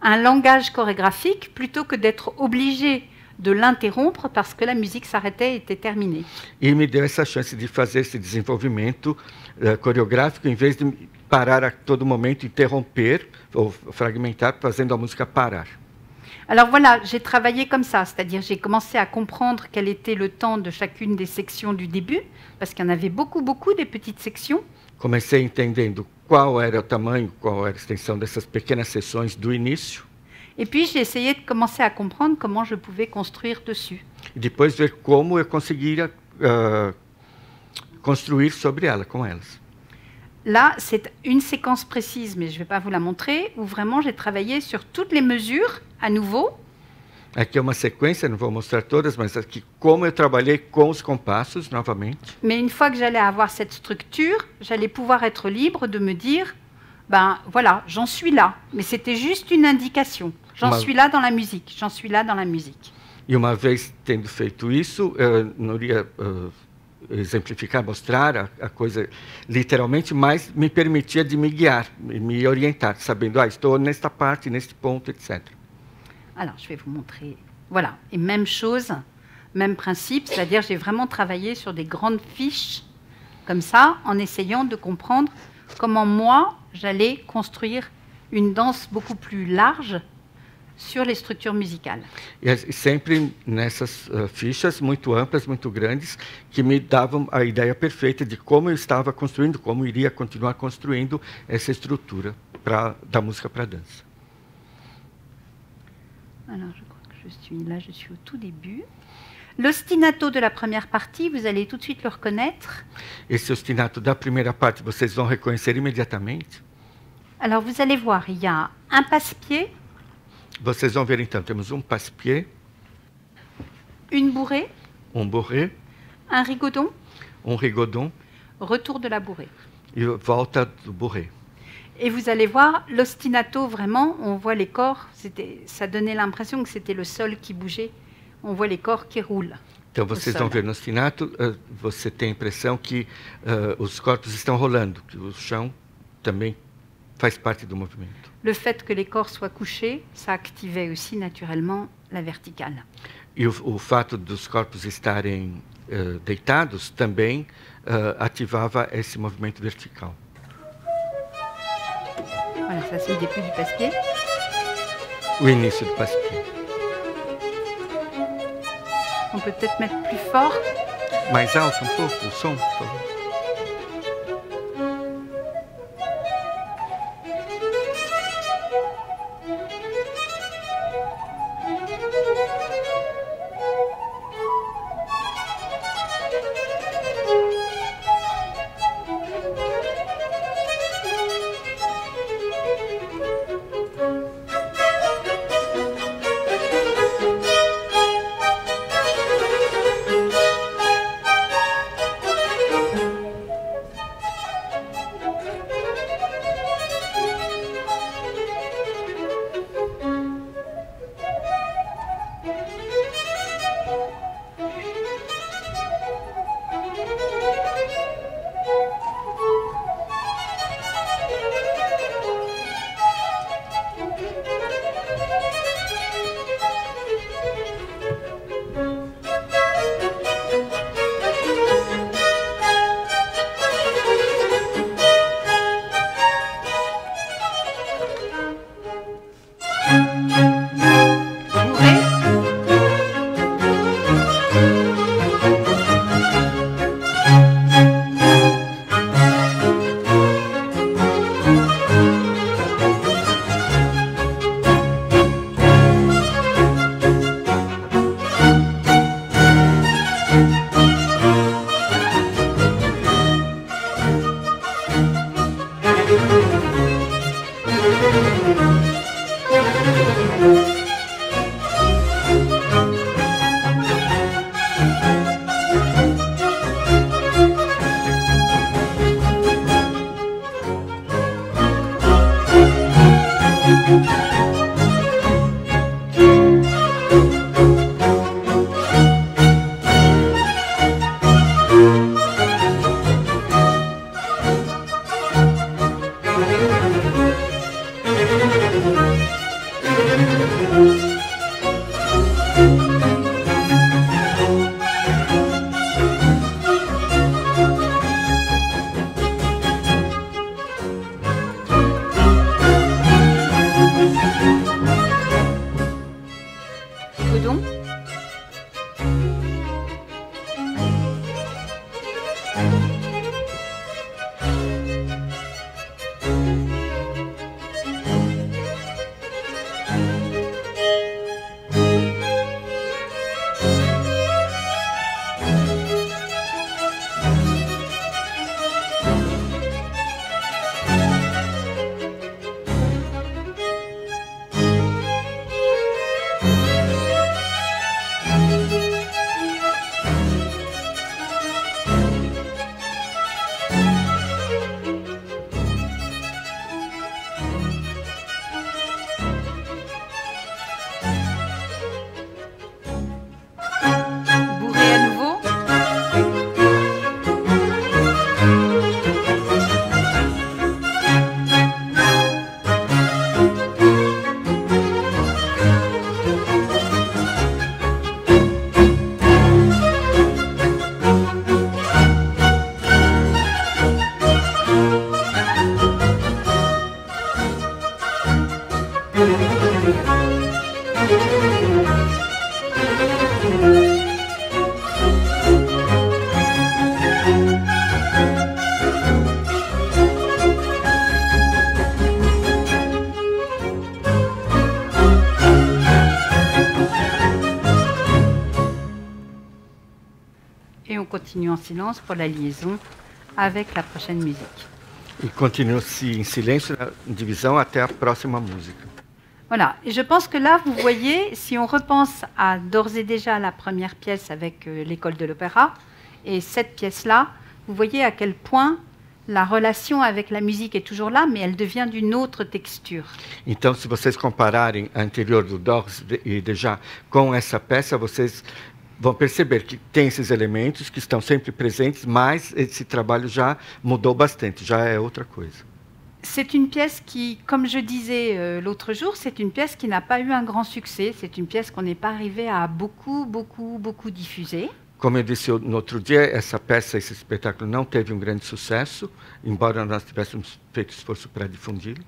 un langage chorégraphique plutôt que d'être obligé de l'interrompre parce que la musique s'arrêtait et était terminée. E me deu essa chance de fazer esse desenvolvimento eh, coreográfico, em vez de parar a todo momento, interromper ou fragmentar, fazendo a música parar. Alors voilà, j'ai travaillé comme ça, c'est-à-dire j'ai commencé à comprendre quel était le temps de chacune des sections du début, parce qu'il y en avait beaucoup, beaucoup des petites sections. Comecei entendendo qual era o tamanho, qual era a extensão dessas pequenas sessões do início, Et puis j'ai essayé de commencer à comprendre comment je pouvais construire dessus. e depois ver como eu conseguiria ah, construir sobre ela, com elas. Là, c'est une séquence précise, mais je ne vais pas vous la montrer, où vraiment j'ai travaillé sur toutes les mesures à nouveau, Aqui é uma sequência, não vou mostrar todas, mas aqui como eu trabalhei com os compassos novamente. mais une fois que j'allais avoir cette structure, j'allais pouvoir être libre de me dire, ben voilà, j'en suis là, mais c'était juste une indication. J'en suis là dans la musique, j'en suis là dans la musique. E uma vez tendo feito isso, eu não iria ah, exemplificar, mostrar a, a, coisa literalmente, mas me permitia de me guiar, me orientar, sabendo, ah, estou nesta parte, neste ponto, etc. Alors, je vais vous montrer. Voilà, et même chose, même principe, c'est-à-dire j'ai vraiment travaillé sur des grandes fiches comme ça, en essayant de comprendre comment moi, j'allais construire une danse beaucoup plus large sur les structures musicales. E sempre nessas uh, fichas muito amplas, muito grandes, que me davam a ideia perfeita de como eu estava construindo, como iria continuar construindo essa estrutura pra, da música para dança. Alors, je crois que je suis là, je suis au tout début. L'ostinato de la première partie, vous allez tout de suite le reconnaître. Esse ostinato da primeira parte vocês vão reconhecer imediatamente. Alors, vous allez voir, il y a un passe-pied, Vocês vão ver então, temos um passe-pied, une bourrée, um bourré, un rigodon, um rigodon retour de la bourrée. e volta do bourré. Et vous allez voir, l'ostinato, vraiment, on voit les corps, ça donnait l'impression que c'était le sol qui bougeait. On voit les corps qui roulent. Então vocês vão ver no ostinato, eh, você tem a impressão que eh, os corpos estão rolando, que o chão também faz parte do movimento. Le fait que les corps soient couchés, ça activait aussi naturellement la verticale. E o, o fato dos corpos estarem eh, deitados também eh, ativava esse movimento vertical. Voilà, ça c'est le début du passe-pied. O início do passe-pied. On peut peut-être mettre plus fort. Mais alto um pouco o som, por favor. Continue en silence pour la liaison avec la prochaine musique. E continua-se em silêncio na divisão até a próxima música. Voilà, et je pense que là, vous voyez, si on repense à d'ores et déjà la première pièce avec euh, l'école de l'opéra, et cette pièce-là, vous voyez à quel point la relation avec la musique est toujours là, mais elle devient d'une autre texture. Então, se vocês compararem a anterior do Dogs e Deja com essa peça, vocês vão perceber que tem esses elementos que estão sempre presentes, mas esse trabalho já mudou bastante, já é outra coisa. C'est une pièce qui, comme je disais euh, l'autre jour, c'est une pièce qui n'a pas eu un grand succès. C'est une pièce qu'on n'est pas arrivé à beaucoup, beaucoup, beaucoup diffuser. Como eu disse no outro dia, essa peça, esse espetáculo não teve um grande sucesso, embora nós tivéssemos feito esforço para difundi-lo.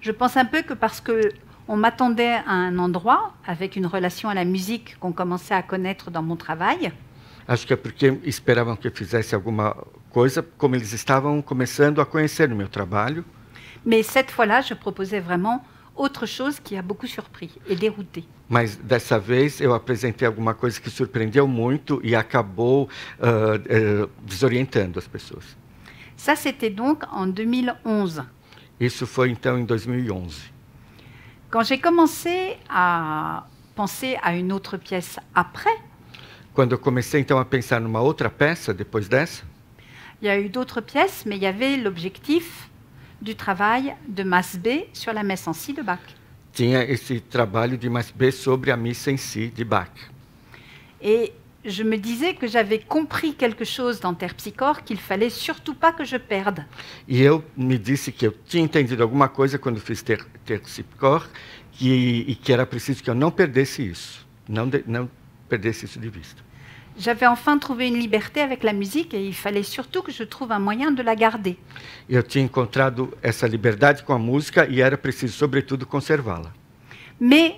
Je pense un peu que parce que on m'attendait à un endroit avec une relation à la musique qu'on commençait à connaître dans mon travail. Acho que é porque esperavam que eu fizesse alguma coisa, como eles estavam começando a conhecer o meu trabalho. Mais cette fois-là, je proposais vraiment autre chose qui a beaucoup surpris et dérouté. Mas dessa vez eu apresentei alguma coisa que surpreendeu muito e acabou ah, eh, desorientando as pessoas. Ça, c'était donc en 2011. Isso foi então em 2011. Quand j'ai commencé à penser à une autre pièce après, Quando eu comecei então a pensar numa outra peça depois dessa, il y a eu d'autres pièces, mais il y avait l'objectif du travail de Masse B sur la messe en si de Bach. tinha esse trabalho de mais B sobre a missa em si de Bach. Et je me disais que j'avais compris quelque chose dans Terpsichore qu'il fallait surtout pas que je perde. E eu me disse que eu tinha entendido alguma coisa quando fiz ter, Terpsichore que, e que era preciso que eu não perdesse isso, não, de- não perdesse isso de vista. J'avais enfin trouvé une liberté avec la musique et il fallait surtout que je trouve un moyen de la garder. Eu tinha encontrado essa liberdade com a música e era preciso, sobretudo, conservá-la. Mais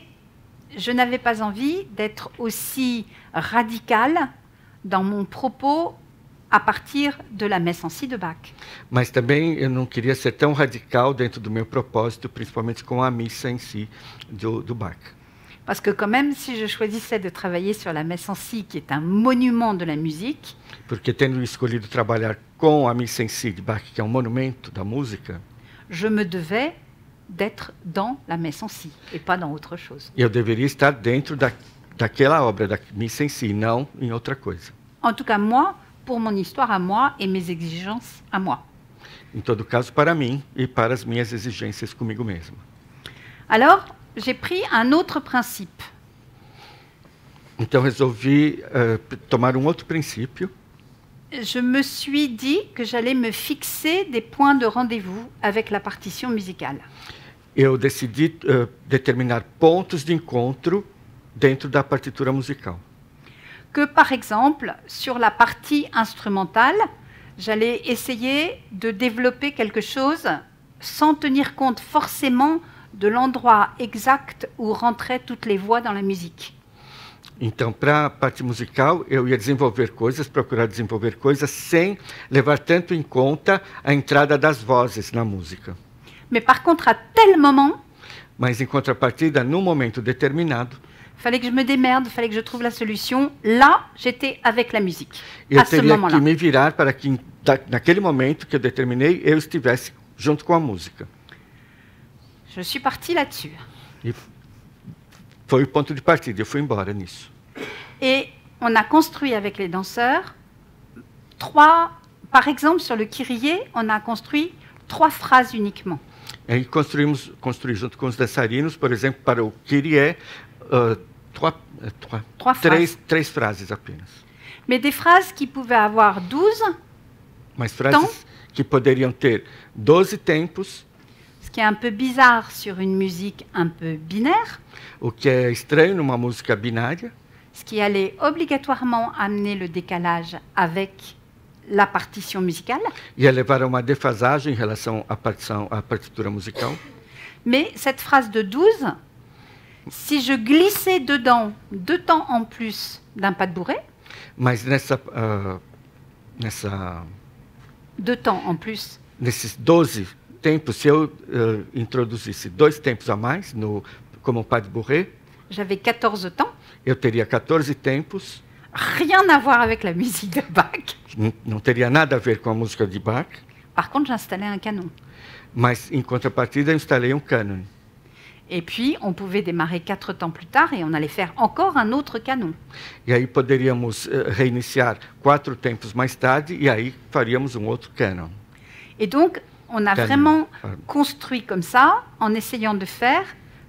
je n'avais pas envie d'être aussi radicale dans mon propos à partir de la messe en si de Bach. Mas também eu não queria ser tão radical dentro do meu propósito, principalmente com a missa em si do, do Bach. Parce que quand même, si je choisissais de travailler sur la messe en si, qui est un monument de la musique, Porque tendo escolhido trabalhar com a missa em si de Bach, que é um monumento da música, je me devais d'être dans la messe en si et pas dans autre chose. eu deveria estar dentro da, daquela obra, da missa em si, não em outra coisa. En tout cas, moi, pour mon histoire à moi et mes exigences à moi. Em todo caso, para mim e para as minhas exigências comigo mesmo. Alors, j'ai pris un autre principe. Então, resolvi p- tomar um outro princípio. Je me suis dit que j'allais me fixer des points de rendez-vous avec la partition musicale. Eu decidi eh, determinar pontos de encontro dentro da partitura musical. Que par exemple, sur la partie instrumentale, j'allais essayer de développer quelque chose sans tenir compte forcément de l'endroit exact où rentraient toutes les voix dans la musique. Então, para a parte musical, eu ia desenvolver coisas, procurar desenvolver coisas sem levar tanto em conta a entrada das vozes na música. Mais par contre, à tel moment, Mas, em contrapartida, num momento determinado, fallait que je me démerde, fallait que je trouve la solution. Là, j'étais avec la musique. eu à ce teria moment-là. que me virar para que, em- da- naquele momento que eu determinei, eu estivesse junto com a música. Je suis partie là-dessus. E foi o ponto de partida, eu fui embora nisso. Et on a construit avec les danseurs trois, par exemple sur le Kyrie, on a construit trois phrases uniquement. Aí construímos, construí junto com os dançarinos, por exemplo, para o Kyrie, ah, trois- eh, trois- Trois três, três frases apenas. Mais des phrases qui pouvaient avoir 12, Mas frases que poderiam ter 12 tempos, ce qui est un peu bizarre sur une musique un peu binaire, o que é estranho numa música binária, ce qui allait obligatoirement amener le décalage avec la partition musicale. ia levar a uma defasagem em relação à, partição, à partitura musical. Mais cette phrase de 12, si je glissais dedans deux temps en plus d'un pas de bourrée, Mas nessa, ah, nessa, deux temps en plus, nesses 12 tempos, se eu ah, introduzisse dois tempos a mais, no, como pas de bourré, j'avais 14 temps. eu teria 14 tempos. Rien à voir avec la musique de Bach. Não teria nada a ver com a música de Bach, Par contre, j'installais un canon. mas em contrapartida eu instalei um canon. Et puis, on pouvait démarrer quatre temps plus tard et on allait faire encore un autre canon. E aí poderíamos eh, reiniciar quatro tempos mais tarde e aí faríamos um outro canon. Et donc, on a Canon, vraiment pardon. construit comme ça, en essayant de faire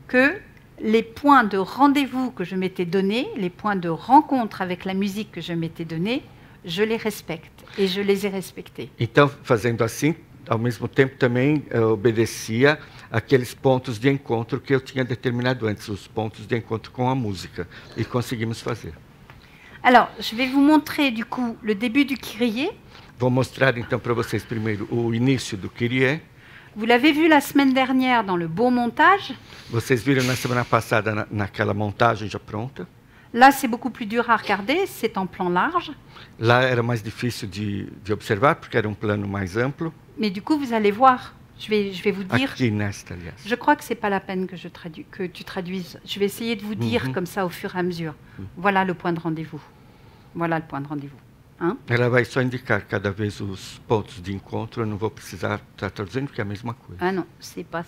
que les points de rendez-vous que je m'étais donnés, les points de rencontre avec la musique que je m'étais donnés, je les respecte et je les ai respectés. Então, fazendo assim, ao mesmo tempo também eh, obedecia aqueles pontos de encontro que eu tinha determinado antes, os pontos de encontro com a música. E conseguimos fazer. Alors, je vais vous montrer du coup le début du Kyrie. Vou mostrar então para vocês primeiro o início do Kyrie. Vous l'avez vu la semaine dernière dans le beau montage. Vocês viram na semana passada na, naquela montagem já pronta? Là, c'est beaucoup plus dur à regarder, c'est en plan large. Lá era mais difícil de, de observar, porque era um plano mais amplo. Mais du coup, vous allez voir. Je vais, je vais vous dire. Aqui nesta, aliás. Je crois que c'est pas la peine que, je tradu- que tu traduises. Je vais essayer de vous dire comme ça au fur et à mesure. Voilà le point de rendez-vous. Voilà le point de rendez-vous. Hein Ela vai só indicar cada vez os pontos de encontro. Eu não vou precisar estar traduzindo, porque é a mesma coisa. ah non, c'est pas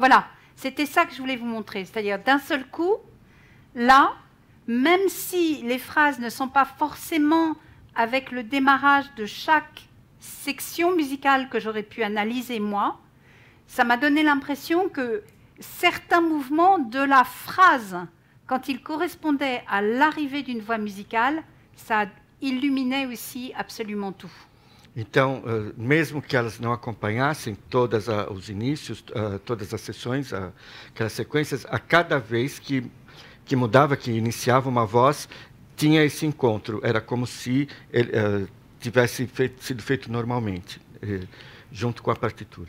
Voilà, c'était ça que je voulais vous montrer. C'est-à-dire d'un seul coup, là, même si les phrases ne sont pas forcément avec le démarrage de chaque section musicale que j'aurais pu analyser moi, ça m'a donné l'impression que certains mouvements de la phrase, quand ils correspondaient à l'arrivée d'une voix musicale, ça illuminait aussi absolument tout. Então, eh, mesmo que elas não acompanhassem todos os inícios, eh, todas as sessões, aquelas sequências, a cada vez que, que mudava, que iniciava uma voz, tinha esse encontro. Era como se ele eh, tivesse feito- sido feito normalmente, junto com a partitura.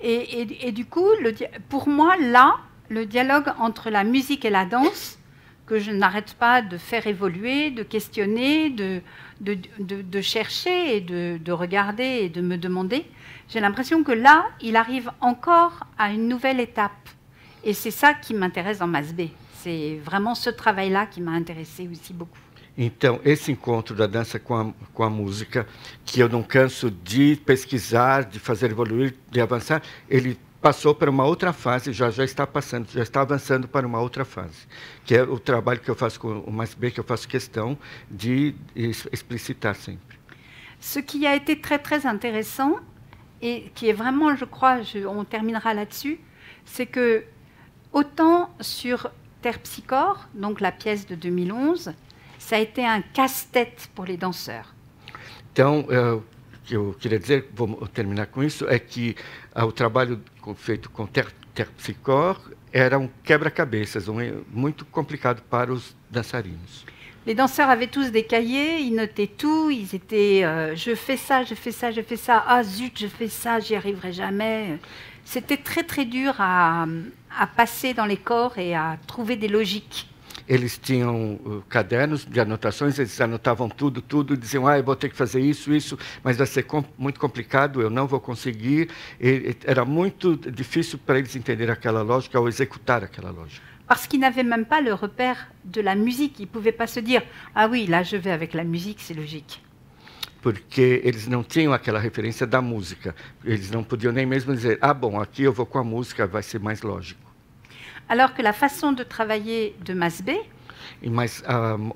Et, et- et du coup, le pour moi, là, le dialogue entre la musique et la danse, que je n'arrête pas de faire évoluer, de questionner, de, de, chercher et de, de regarder et de me demander, j'ai l'impression que là, il arrive encore à une nouvelle étape. Et c'est ça qui m'intéresse dans Masbé. C'est vraiment ce travail-là qui m'a intéressé aussi beaucoup. Então, esse encontro da dança com a, com música, que eu não canso de pesquisar, de fazer evoluir, de passou para uma outra fase, já já está passando, já está avançando para uma outra fase, que é o trabalho que eu faço com o Mais B, que eu faço questão de explicitar sempre. Ce qui a été très très intéressant et qui est vraiment, je crois, je- on terminera là-dessus, c'est que autant sur Terpsichore, donc la pièce de 2011, ça a été un casse-tête pour les danseurs. Então, eh, que eu queria dizer, vou terminar com isso, é que ah, o trabalho feito com ter, Terpsichore era um quebra-cabeças, um, muito complicado para os dançarinos. Les danseurs avaient tous des cahiers, ils notaient tout, ils étaient euh, je fais ça, je fais ça, je fais ça, ah zut, je fais ça, j'y arriverai jamais. C'était très très dur à, à passer dans les corps et à trouver des logiques. Eles tinham uh, cadernos de anotações, eles anotavam tudo, tudo, diziam, ah, eu vou ter que fazer isso, isso, mas vai ser muito complicado, eu não vou conseguir. E, era muito difícil para eles entenderem aquela lógica ou executar aquela lógica. Parce qu'ils n'avaient même pas le repère de la musique. Ils ne pouvaient pas se dire Ah oui, là je vais avec la musique, c'est logique. Porque eles não tinham aquela referência da música. Eles não podiam nem mesmo dizer, ah, bom, aqui eu vou com a música, vai ser mais lógico. Alors que la façon de travailler de Masbé, mas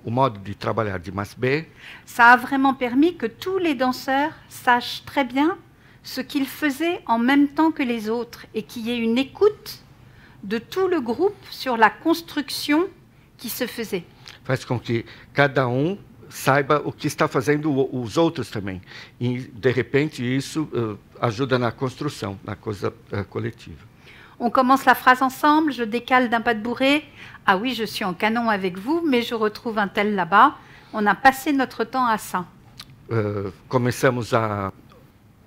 o modo de trabalhar de Masbé ça a vraiment permis que tous les danseurs sachent très bien ce qu'ils faisaient en même temps que les autres et qu'il y ait une écoute de tout le groupe sur la construction qui se faisait. faz com que cada um saiba o que está fazendo os outros também. E, de repente, isso ah, ajuda na construção, na coisa ah, coletiva. On commence la phrase ensemble, je décale d'un pas de bourrée. Ah oui, je suis en canon avec vous, mais je retrouve un tel là-bas. On a passé notre temps à ça. Ah, começamos a,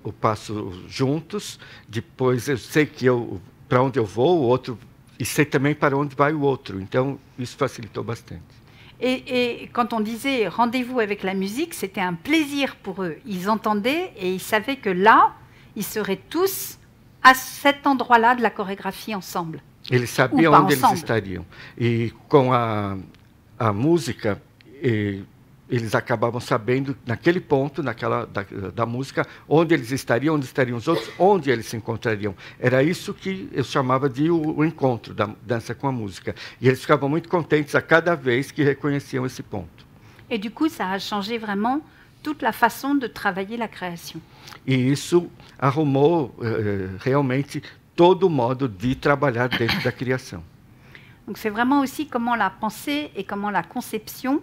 o passo juntos, depois eu sei que eu para onde eu vou, o outro, e sei também para onde vai o outro. Então, isso facilitou bastante. Et, et quand on disait rendez-vous avec la musique, c'était un plaisir pour eux. Ils entendaient et ils savaient que là, ils seraient tous à cet endroit-là de la chorégraphie ensemble. Eles sabiam onde eles estariam. E com a, a música, e, eles acabavam sabendo, naquele ponto, naquela da, da música, onde eles estariam, onde estariam os outros, onde eles se encontrariam. Era isso que eu chamava de o, o encontro da dança com a música. E eles ficavam muito contentes a cada vez que reconheciam esse ponto. Et du coup, ça a changé vraiment toute la façon de travailler la création. E isso arrumou eh, realmente todo o modo de trabalhar dentro da criação. Donc c'est vraiment aussi comment la pensée et comment la conception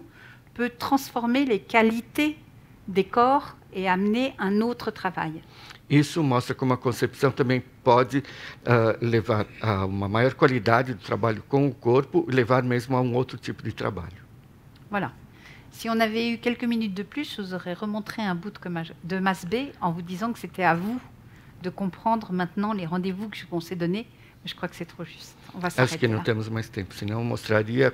peut transformer les qualités des corps et amener un autre travail. Isso mostra como a concepção também pode ah, levar a uma maior qualidade do trabalho com o corpo e levar mesmo a um outro tipo de trabalho. Voilà. Si on avait eu quelques minutes de plus, je vous aurais remontré un bout de, Masse B en vous disant que c'était à vous de comprendre maintenant les rendez-vous que je qu'on s'est donnés. Mais je crois que c'est trop juste. On va Acho que s'arrêter não là. temos mais tempo, senão eu mostraria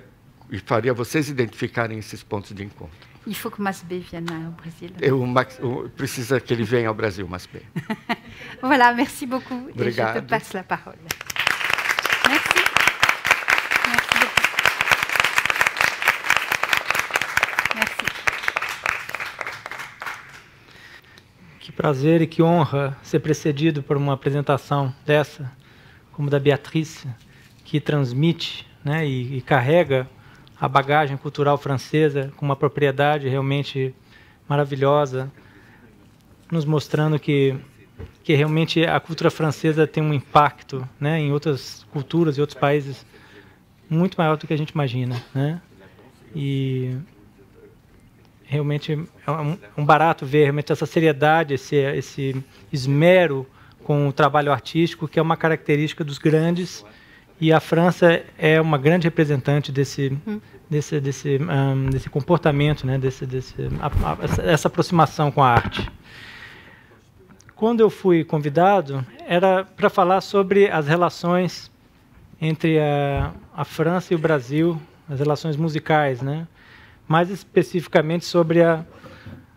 e faria vocês identificarem esses pontos de encontro. Il faut que Masse B vienne au Brésil. Eu, Max, o- precisa que ele venha ao Brasil, mas bem. <laughs> Voilà, merci beaucoup. Et je te passe la parole. Prazer e que honra ser precedido por uma apresentação dessa, como da Beatriz, que transmite né, e, e carrega a bagagem cultural francesa com uma propriedade realmente maravilhosa, nos mostrando que, que realmente a cultura francesa tem um impacto né, em outras culturas e outros países muito maior do que a gente imagina. Né? E realmente é um, barato ver realmente essa seriedade, esse, esse esmero com o trabalho artístico, que é uma característica dos grandes, e a França é uma grande representante desse, desse, desse, um, desse comportamento, né? desse, desse, a, a, essa aproximação com a arte. Quando eu fui convidado, era para falar sobre as relações entre a, a França e o Brasil, as relações musicais, né? Mais especificamente sobre a,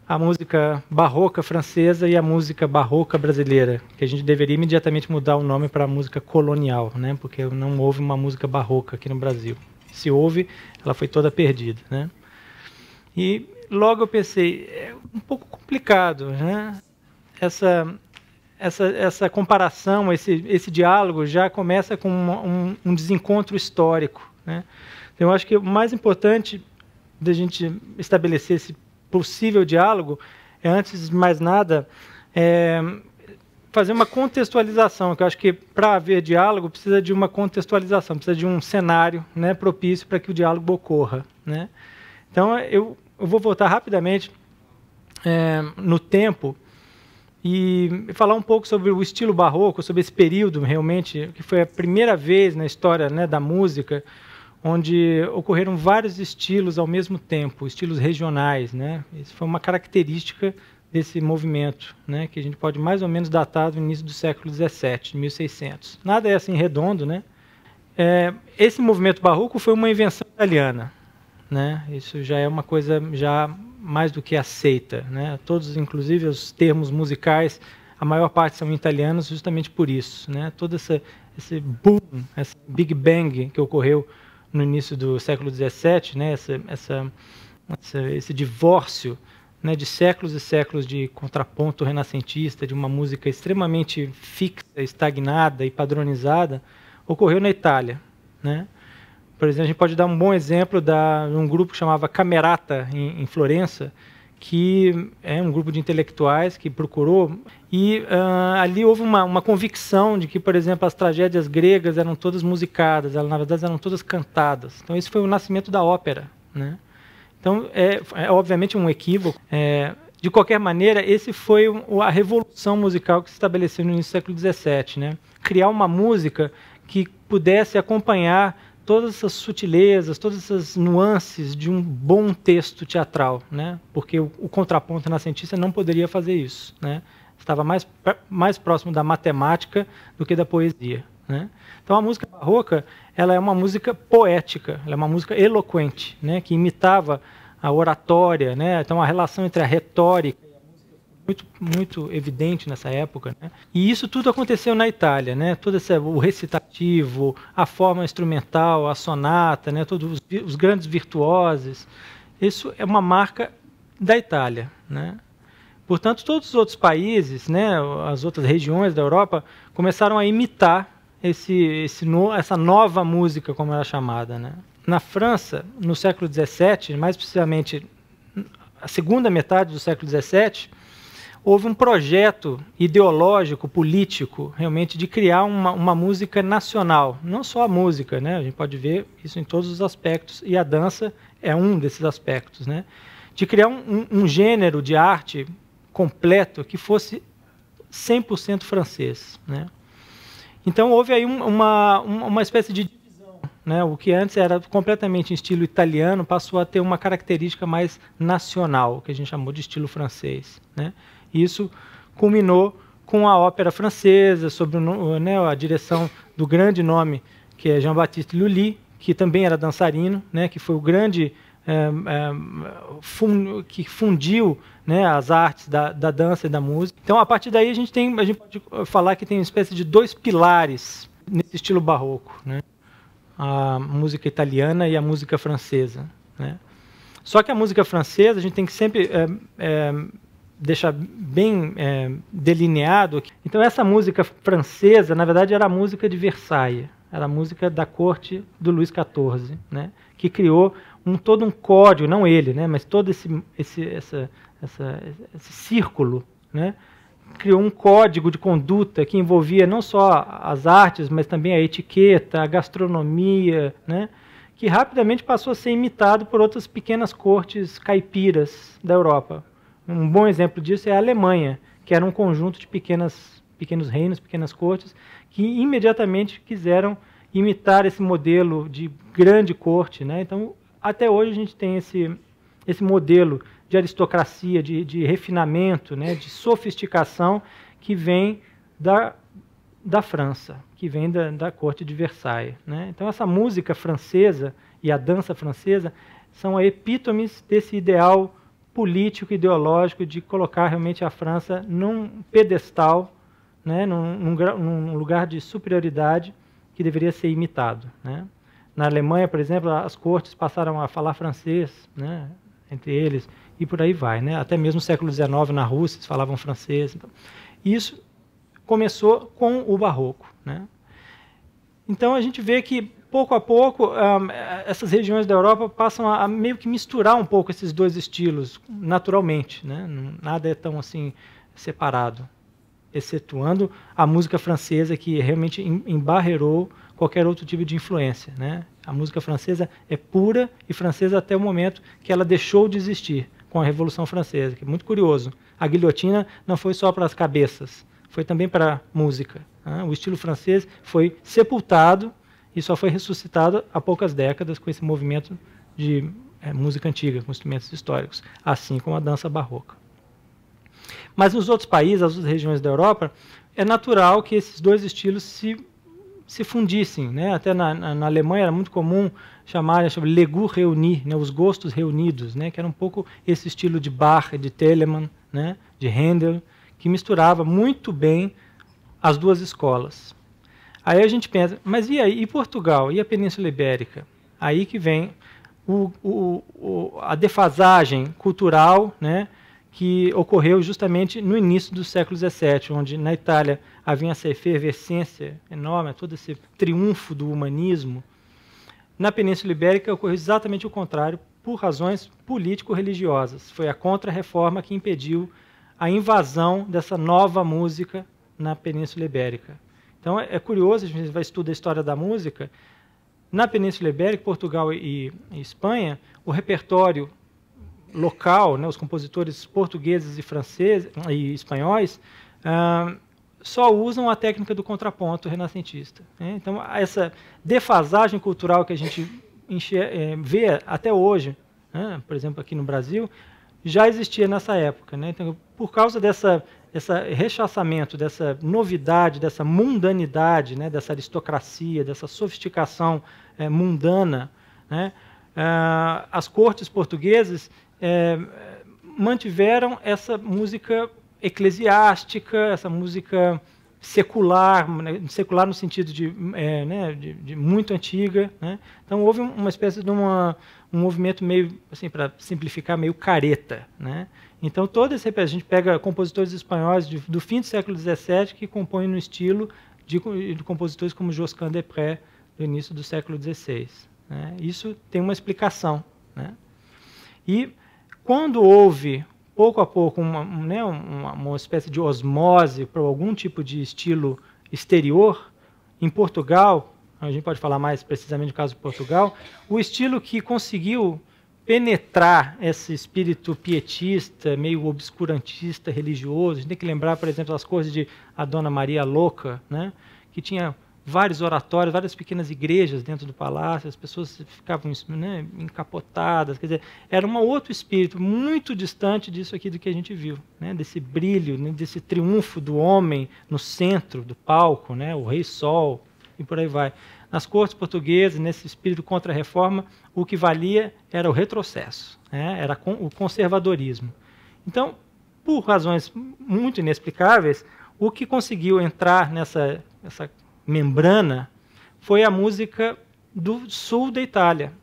a música barroca francesa e a música barroca brasileira, que a gente deveria imediatamente mudar o nome para música colonial, né? porque não houve uma música barroca aqui no Brasil. Se houve, ela foi toda perdida. Né? E logo eu pensei, é um pouco complicado, né? Essa, essa, essa comparação, esse, esse diálogo já começa com um, um, desencontro histórico, né? Então, eu acho que o mais importante da gente estabelecer esse possível diálogo é, antes de mais nada, é, fazer uma contextualização, que eu acho que para haver diálogo precisa de uma contextualização, precisa de um cenário né, propício para que o diálogo ocorra. Né? Então, eu, eu vou voltar rapidamente é, no tempo e falar um pouco sobre o estilo barroco, sobre esse período realmente, que foi a primeira vez na história né, da música onde ocorreram vários estilos ao mesmo tempo, estilos regionais, né? Isso foi uma característica desse movimento, né? Que a gente pode mais ou menos datar do início do século XVII, 1600. Nada é assim redondo, né? É, esse movimento barroco foi uma invenção italiana, né? Isso já é uma coisa já mais do que aceita, né? Todos, inclusive os termos musicais, a maior parte são italianos, justamente por isso, né? Todo essa, esse boom, esse Big Bang que ocorreu no início do século XVII, né, essa, essa, essa, esse divórcio né, de séculos e séculos de contraponto renascentista, de uma música extremamente fixa, estagnada e padronizada, ocorreu na Itália. Né? Por exemplo, a gente pode dar um bom exemplo de um grupo que chamava Camerata, em, em Florença, que é um grupo de intelectuais que procurou e uh, ali houve uma, uma, convicção de que, por exemplo, as tragédias gregas eram todas musicadas, elas, na verdade eram todas cantadas. Então esse foi o nascimento da ópera, né? Então é, é obviamente um equívoco. É, de qualquer maneira, esse foi a revolução musical que se estabeleceu no início do século XVII, né? Criar uma música que pudesse acompanhar todas essas sutilezas, todas essas nuances de um bom texto teatral, né? Porque o, o contraponto renascentista não poderia fazer isso, né? Estava mais mais próximo da matemática do que da poesia, Né? Então a música barroca ela é uma música poética, ela é uma música eloquente, né? que imitava a oratória, né? então a relação entre a retórica muito muito evidente nessa época, né? E isso tudo aconteceu na Itália, né? Todo esse o recitativo, a forma instrumental, a sonata, né? Todos os, os grandes virtuosos, isso é uma marca da Itália, né? Portanto, todos os outros países, né, as outras regiões da Europa, começaram a imitar esse, esse no, essa nova música, como era chamada. Né? Na França, no século XVII, mais precisamente a segunda metade do século XVII, houve um projeto ideológico, político, realmente, de criar uma, uma música nacional. Não só a música, né? a gente pode ver isso em todos os aspectos, e a dança é um desses aspectos. Né? De criar um, um, um gênero de arte completo que fosse 100% francês. Né? Então houve aí uma, uma espécie de divisão. Né? O que antes era completamente em estilo italiano passou a ter uma característica mais nacional, que a gente chamou de estilo francês. Né? Isso culminou com a ópera francesa, sob né, a direção do grande nome que é Jean-Baptiste Lully, que também era dançarino, né, que foi o grande é, é, fun, que fundiu né, as artes da, da, dança e da música. Então, a partir daí, a gente, tem, a gente pode falar que tem uma espécie de dois pilares nesse estilo barroco. Né? A música italiana e a música francesa. Né? Só que a música francesa, a gente tem que sempre é deixar bem é, delineado. Então, essa música francesa, na verdade, era a música de Versailles. Era a música da corte do Luís XIV, né? que criou um, todo um código, não ele, né, mas todo esse, esse, essa, essa, esse círculo, né, criou um código de conduta que envolvia não só as artes, mas também a etiqueta, a gastronomia, né, que rapidamente passou a ser imitado por outras pequenas cortes caipiras da Europa. Um bom exemplo disso é a Alemanha, que era um conjunto de pequenas, pequenos reinos, pequenas cortes, que imediatamente quiseram imitar esse modelo de grande corte. Né? Então, até hoje a gente tem esse, esse modelo de aristocracia, de, de refinamento, né, de sofisticação que vem da, da França, que vem da, da corte de Versailles. Né? Então essa música francesa e a dança francesa são epítomes desse ideal político, ideológico de colocar realmente a França num pedestal, né, num, num, num lugar de superioridade que deveria ser imitado. Né? Na Alemanha, por exemplo, as cortes passaram a falar francês, né, entre eles, e por aí vai. Né? Até mesmo no século XIX, na Rússia, eles falavam francês. Então, isso começou com o Barroco. Né? Então, a gente vê que, pouco a pouco, um, essas regiões da Europa passam a, a, meio que misturar um pouco esses dois estilos, naturalmente. Né? Nada é tão assim separado, excetuando a música francesa, que realmente embarreirou qualquer outro tipo de influência. Né? A música francesa é pura e francesa até o momento que ela deixou de existir com a Revolução Francesa, que é muito curioso. A guilhotina não foi só para as cabeças, foi também para a música. Né? O estilo francês foi sepultado e só foi ressuscitado há poucas décadas com esse movimento de é, música antiga, com instrumentos históricos, assim como a dança barroca. Mas nos outros países, as outras regiões da Europa, é natural que esses dois estilos se se fundissem. Né? Até na, na, na, Alemanha era muito comum chamar sobre le goût réuni, né? os gostos reunidos, né? que era um pouco esse estilo de Bach, de Telemann, né? de Handel, que misturava muito bem as duas escolas. Aí a gente pensa, mas e aí, e Portugal, e a Península Ibérica? Aí que vem o, o, o, a defasagem cultural, né? que ocorreu justamente no início do século XVII, onde na Itália havia essa efervescência enorme, todo esse triunfo do humanismo. Na Península Ibérica ocorreu exatamente o contrário, por razões político-religiosas. Foi a contra-reforma que impediu a invasão dessa nova música na Península Ibérica. Então é curioso, a gente vai estudar a história da música. Na Península Ibérica, Portugal e, e Espanha, o repertório local, né, os compositores portugueses e franceses e espanhóis, ah, só usam a técnica do contraponto renascentista. Né? Então, essa defasagem cultural que a gente é, vê até hoje, né, por exemplo, aqui no Brasil, já existia nessa época. Né? Então, por causa dessa esse rechaçamento, dessa novidade, dessa mundanidade, né? dessa aristocracia, dessa sofisticação é, mundana, né? ah, as cortes portuguesas é, mantiveram essa música eclesiástica, essa música secular, né, secular no sentido de, é, né, de, de muito antiga. Né? Então houve uma espécie de uma, um movimento meio, assim, para simplificar, meio careta. Né? Então todo esse a gente pega compositores espanhóis de, do fim do século XVII que compõem no estilo de, de compositores como Josquin Prés do início do século XVI. Né? Isso tem uma explicação. Né? E quando houve pouco a pouco uma, né, uma, uma espécie de osmose para algum tipo de estilo exterior. Em Portugal, a gente pode falar mais precisamente do caso de Portugal, o estilo que conseguiu penetrar esse espírito pietista, meio obscurantista, religioso. A gente tem que lembrar, por exemplo, as coisas de a Dona Maria Louca, né, que tinha vários oratórios, várias pequenas igrejas dentro do palácio, as pessoas ficavam né, encapotadas, quer dizer, era um outro espírito muito distante disso aqui do que a gente viu, né, desse brilho, né, desse triunfo do homem no centro do palco, né, o rei sol e por aí vai. Nas cortes portuguesas, nesse espírito contra a reforma, o que valia era o retrocesso, né, era o conservadorismo. Então, por razões muito inexplicáveis, o que conseguiu entrar nessa, nessa membrana foi a música do sul da Itália.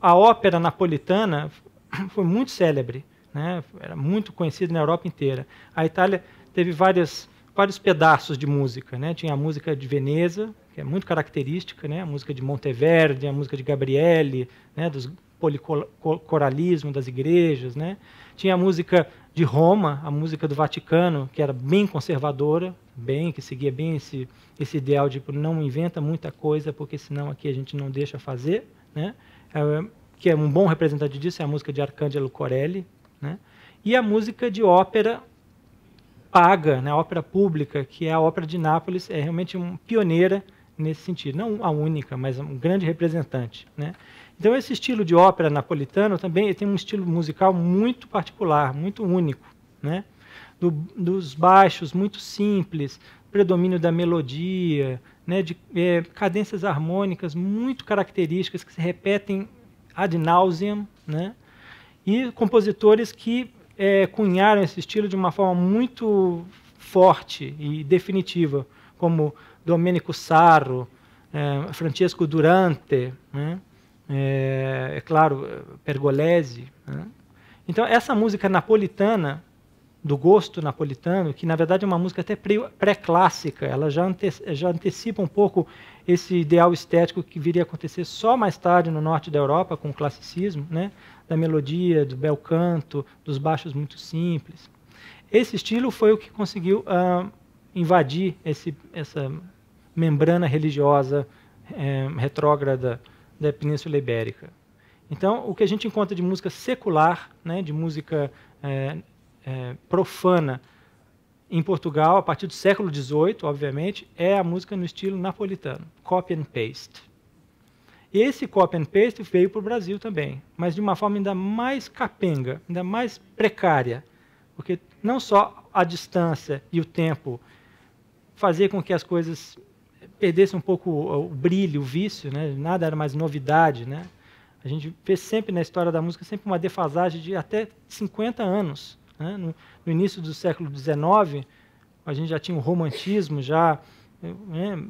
A ópera napolitana <coughs> foi muito célebre, né? era muito conhecida na Europa inteira. A Itália teve várias, vários pedaços de música. Né? Tinha a música de Veneza, que é muito característica, né? a música de Monteverdi, a música de Gabriele, né? dos policoralismo das igrejas. Né? Tinha a música de Roma, a música do Vaticano, que era bem conservadora, bem, que seguia bem esse, esse ideal de não inventa muita coisa, porque senão aqui a gente não deixa fazer, né? É, que é um bom representante disso, é a música de Arcangelo Corelli, né? e a música de ópera paga, né? a ópera pública, que é a ópera de Nápoles, é realmente uma pioneira nesse sentido, não a única, mas um grande representante. Né? Então esse estilo de ópera napolitano também tem um estilo musical muito particular, muito único, né? Do, dos baixos muito simples, predomínio da melodia, né, de é, cadências harmônicas muito características que se repetem ad nauseam, né, e compositores que é, cunharam esse estilo de uma forma muito forte e definitiva, como Domenico Sarro, é, Francesco Durante, né, é, é, claro, Pergolesi. Né. Então, essa música napolitana do gosto napolitano, que na verdade é uma música até pré-clássica, ela já, ante já antecipa um pouco esse ideal estético que viria a acontecer só mais tarde no norte da Europa, com o classicismo, né? da melodia, do bel canto, dos baixos muito simples. Esse estilo foi o que conseguiu uh, invadir esse, essa membrana religiosa eh, retrógrada da Península Ibérica. Então, o que a gente encontra de música secular, né, de música eh, é, profana em Portugal, a partir do século XVIII, obviamente, é a música no estilo napolitano, copy and paste. E esse copy and paste veio para o Brasil também, mas de uma forma ainda mais capenga, ainda mais precária, porque não só a distância e o tempo fazia com que as coisas perdessem um pouco o, brilho, o vício, né? nada era mais novidade. Né? A gente vê sempre na história da música sempre uma defasagem de até 50 anos né? No, no, início do século XIX, a gente já tinha o romantismo já né,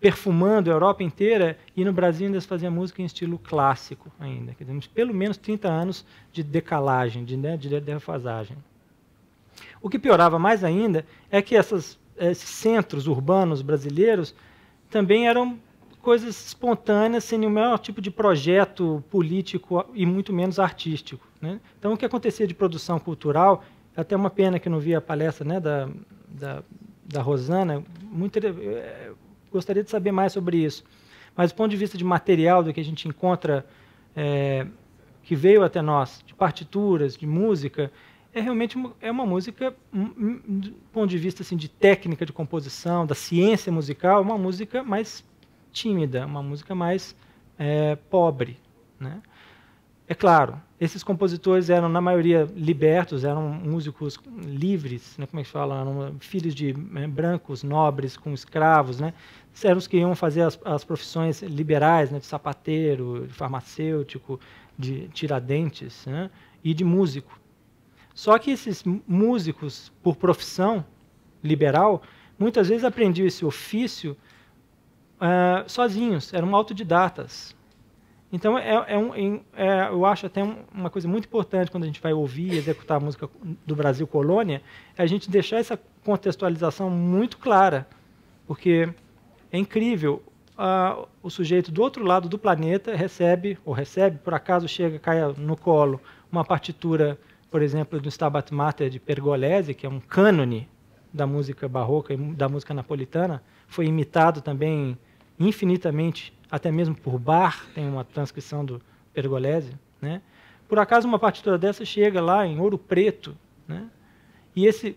perfumando a Europa inteira e no Brasil ainda se fazia música em estilo clássico ainda. Quer dizer, pelo menos 30 anos de decalagem, de, né, de defasagem. O que piorava mais ainda é que essas, esses centros urbanos brasileiros também eram coisas espontâneas, sem nenhum maior tipo de projeto político e muito menos artístico. Né? Então, o que acontecia de produção cultural, até uma pena que não vi a palestra né, da, da, da Rosana, muito, é, gostaria de saber mais sobre isso. Mas do ponto de vista de material, do que a gente encontra, é, que veio até nós, de partituras, de música, é realmente é uma música, do ponto de vista assim, de técnica de composição, da ciência musical, uma música mais tímida, uma música mais é, pobre. Né? É claro, esses compositores eram, na maioria, libertos, eram músicos livres, né, como é que fala? Eram filhos de né, brancos, nobres, com escravos, né? Eram os que iam fazer as, as profissões liberais, né, de sapateiro, de farmacêutico, de tiradentes né, e de músico. Só que esses músicos, por profissão liberal, muitas vezes aprendiam esse ofício uh, sozinhos, eram autodidatas. Então, é, é um, é, eu acho até uma coisa muito importante quando a gente vai ouvir e executar a música do Brasil Colônia, é a gente deixar essa contextualização muito clara, porque é incrível. Uh, o sujeito do outro lado do planeta recebe, ou recebe, por acaso chega, cai no colo, uma partitura, por exemplo, do Stabat Mater de Pergolesi, que é um cânone da música barroca e da música napolitana, foi imitado também infinitamente até mesmo por Bar, tem uma transcrição do Pergolesi, né? Por acaso uma partitura dessa chega lá em Ouro Preto, né? E esse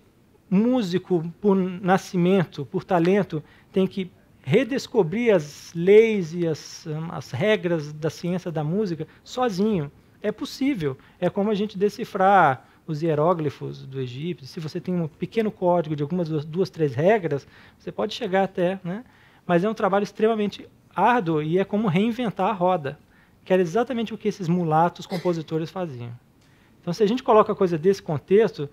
músico por nascimento, por talento, tem que redescobrir as leis e as, as regras da ciência da música sozinho. É possível. É como a gente decifrar os hieróglifos do Egito. Se você tem um pequeno código de algumas duas, duas três regras, você pode chegar até, né? Mas é um trabalho extremamente árduo e é como reinventar a roda, que era exatamente o que esses mulatos compositores faziam. Então, se a gente coloca a coisa desse contexto,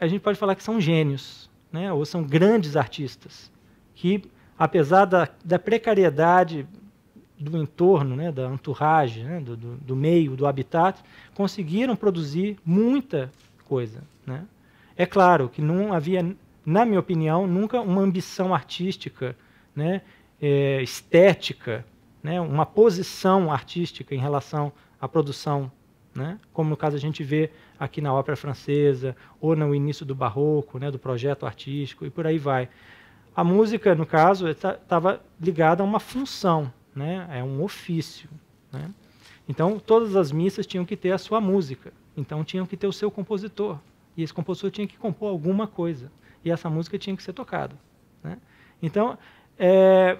a gente pode falar que são gênios, né? ou são grandes artistas, que, apesar da, da precariedade do entorno, né? da entourage, né? do, do, meio, do habitat, conseguiram produzir muita coisa. Né? É claro que não havia, na minha opinião, nunca uma ambição artística né? é, estética, né, uma posição artística em relação à produção, né, como no caso a gente vê aqui na ópera francesa ou no início do barroco, né, do projeto artístico e por aí vai. A música, no caso, estava ligada a uma função, né, é um ofício. Né. Então, todas as missas tinham que ter a sua música, então tinham que ter o seu compositor, e esse compositor tinha que compor alguma coisa, e essa música tinha que ser tocada. Né. Então, é,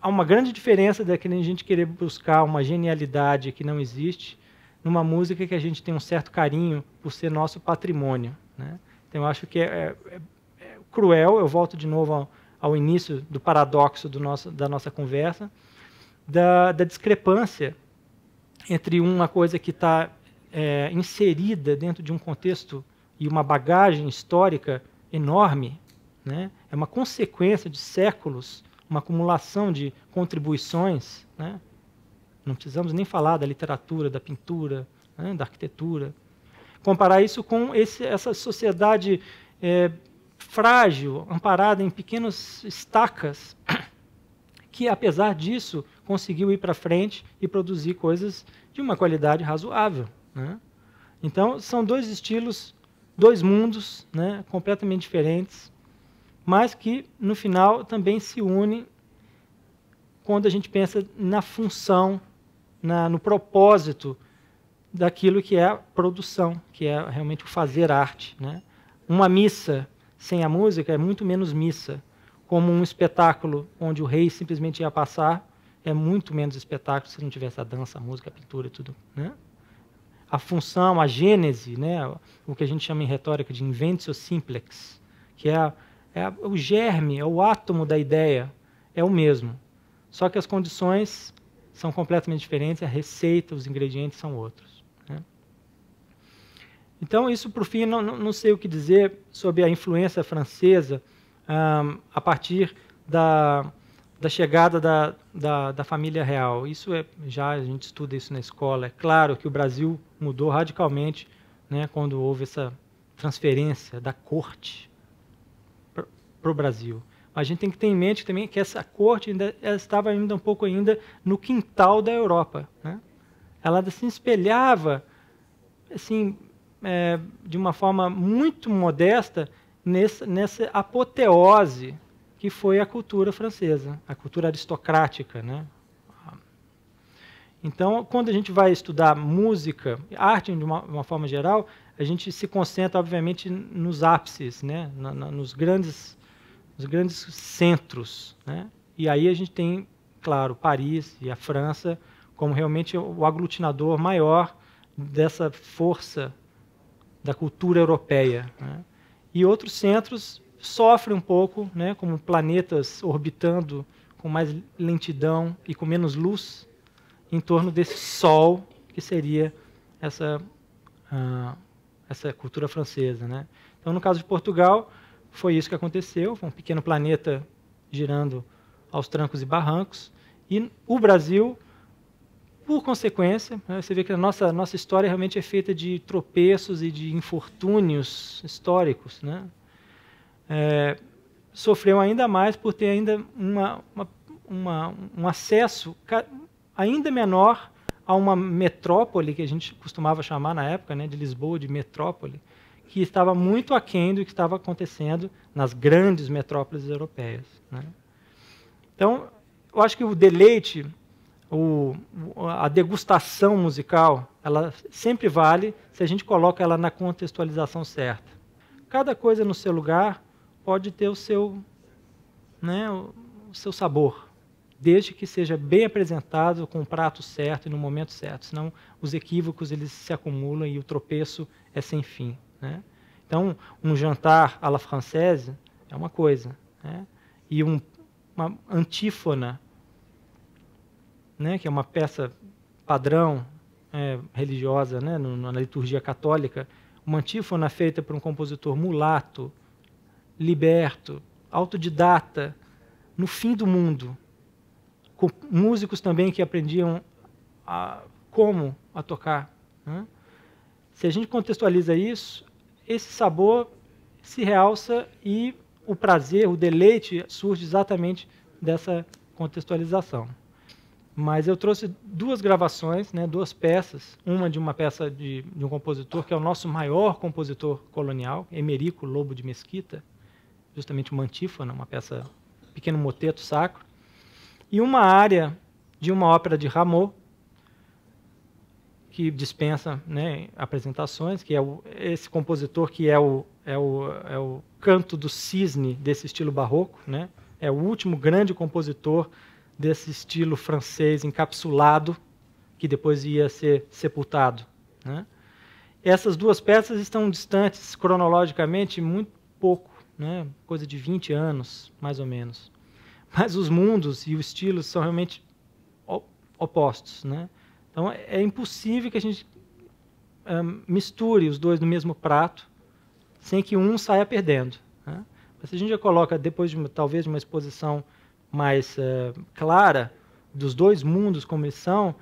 há uma grande diferença daquele gente querer buscar uma genialidade que não existe numa música que a gente tem um certo carinho por ser nosso patrimônio. Né? Então, eu acho que é, é, é cruel, eu volto de novo ao, ao início do paradoxo do nosso, da nossa conversa, da, da discrepância entre uma coisa que está é, inserida dentro de um contexto e uma bagagem histórica enorme, né? é uma consequência de séculos uma acumulação de contribuições. Né? Não precisamos nem falar da literatura, da pintura, né? da arquitetura. Comparar isso com esse, essa sociedade é, frágil, amparada em pequenas estacas, que, apesar disso, conseguiu ir para frente e produzir coisas de uma qualidade razoável. Né? Então, são dois estilos, dois mundos né, completamente diferentes, mas que no final também se une quando a gente pensa na função, na, no propósito daquilo que é a produção, que é realmente o fazer arte. Né? Uma missa sem a música é muito menos missa, como um espetáculo onde o rei simplesmente ia passar é muito menos espetáculo se não tivesse a dança, a música, a pintura e tudo. Né? A função, a gênese, né? o que a gente chama em retórica de inventio simplex, que é a, é o germe, é o átomo da ideia, é o mesmo. Só que as condições são completamente diferentes, a receita, os ingredientes são outros. Né? Então, isso, por fim, não, não, sei o que dizer sobre a influência francesa um, a partir da, da chegada da, da, da, família real. Isso é já a gente estuda isso na escola. É claro que o Brasil mudou radicalmente né, quando houve essa transferência da corte para o Brasil. A gente tem que ter em mente também que essa corte ainda estava ainda um pouco ainda no quintal da Europa. Né? Ela se espelhava assim, é, de uma forma muito modesta nessa, nessa apoteose que foi a cultura francesa, a cultura aristocrática. Né? Então, quando a gente vai estudar música, arte de uma, uma forma geral, a gente se concentra, obviamente, nos ápices, né? Na, na, nos grandes os grandes centros. Né? E aí a gente tem, claro, Paris e a França como realmente o aglutinador maior dessa força da cultura europeia. Né? E outros centros sofrem um pouco, né, como planetas orbitando com mais lentidão e com menos luz em torno desse Sol que seria essa uh, essa cultura francesa, né? Então, no caso de Portugal, foi isso que aconteceu, foi um pequeno planeta girando aos trancos e barrancos, e o Brasil, por consequência, né, você vê que a nossa nossa história realmente é feita de tropeços e de infortúnios históricos, né? É, sofreu ainda mais por ter ainda uma, uma, uma, um acesso ainda menor a uma metrópole que a gente costumava chamar na época, né, de Lisboa de metrópole, que estava muito aquém do que estava acontecendo nas grandes metrópoles europeias. Né. Então, eu acho que o deleite, o, a degustação musical, ela sempre vale se a gente coloca ela na contextualização certa. Cada coisa no seu lugar pode ter o seu, né, o, seu sabor desde que seja bem apresentado com o prato certo e no momento certo, senão os equívocos eles se acumulam e o tropeço é sem fim. Né? Então, um jantar à la française é uma coisa, né? e um, uma antífona, né, que é uma peça padrão é, religiosa né, no, na liturgia católica, uma antífona feita por um compositor mulato, liberto, autodidata, no fim do mundo, com músicos também que aprendiam a, como a tocar. Né? Se a gente contextualiza isso, esse sabor se realça e o prazer, o deleite surge exatamente dessa contextualização. Mas eu trouxe duas gravações, né, duas peças, uma de uma peça de, de um compositor que é o nosso maior compositor colonial, Emerico Lobo de Mesquita, justamente uma antífona, uma peça, um pequeno moteto sacro, e uma área de uma ópera de Rameau, que dispensa né, apresentações, que é o, esse compositor que é o, é, o, é o canto do cisne desse estilo barroco, né? é o último grande compositor desse estilo francês encapsulado, que depois ia ser sepultado. Né? Essas duas peças estão distantes cronologicamente muito pouco, né? coisa de 20 anos, mais ou menos mas os mundos e o estilo são realmente opostos, né? Então é impossível que a gente um, misture os dois no mesmo prato sem que um saia perdendo. Né? Mas se a gente já coloca depois de talvez de uma exposição mais uh, clara dos dois mundos como eles são,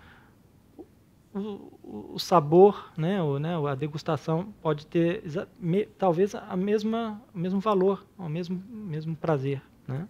o, o sabor, né, o, né, a degustação pode ter me, talvez a mesma, o mesmo valor, o mesmo, mesmo prazer. Né?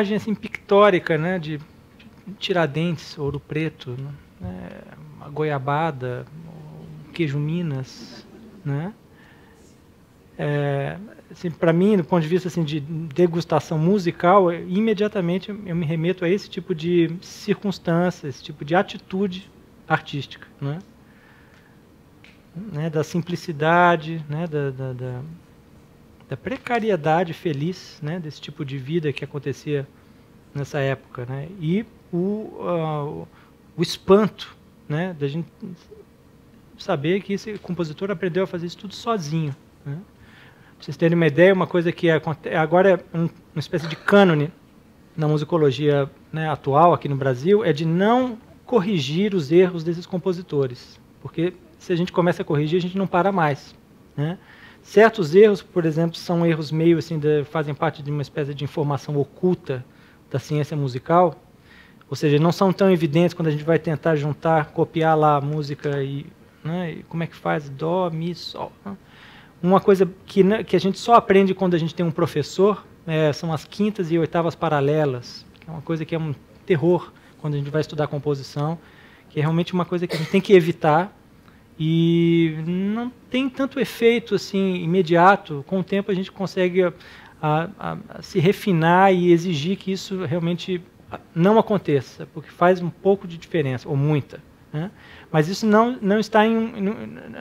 Imagem assim pictórica, né, de Tiradentes, Ouro Preto, né, a goiabada, o queijo Minas, né? É, assim, para mim, do ponto de vista assim, de degustação musical, imediatamente eu me remeto a esse tipo de circunstância, esse tipo de atitude artística, né? né? Da simplicidade, né? da, da, da, da precariedade feliz, né? Desse tipo de vida que acontecia nessa época, né? E o, uh, o espanto, né? Da gente saber que esse compositor aprendeu a fazer isso tudo sozinho, né? Vocês terem uma ideia, uma coisa que é, agora é uma espécie de cânone na musicologia né, atual aqui no Brasil é de não corrigir os erros desses compositores, porque se a gente começa a corrigir a gente não para mais. Né? Certos erros, por exemplo, são erros meio assim, de, fazem parte de uma espécie de informação oculta da ciência musical, ou seja, não são tão evidentes quando a gente vai tentar juntar, copiar lá a música e, né, e como é que faz dó, mi, sol. Né? Uma coisa que, que a gente só aprende quando a gente tem um professor é, são as quintas e oitavas paralelas, é uma coisa que é um terror quando a gente vai estudar composição, que é realmente uma coisa que a gente tem que evitar e não tem tanto efeito assim imediato. Com o tempo a gente consegue a, a, a se refinar e exigir que isso realmente não aconteça, porque faz um pouco de diferença ou muita. Né? Mas isso não, não está em.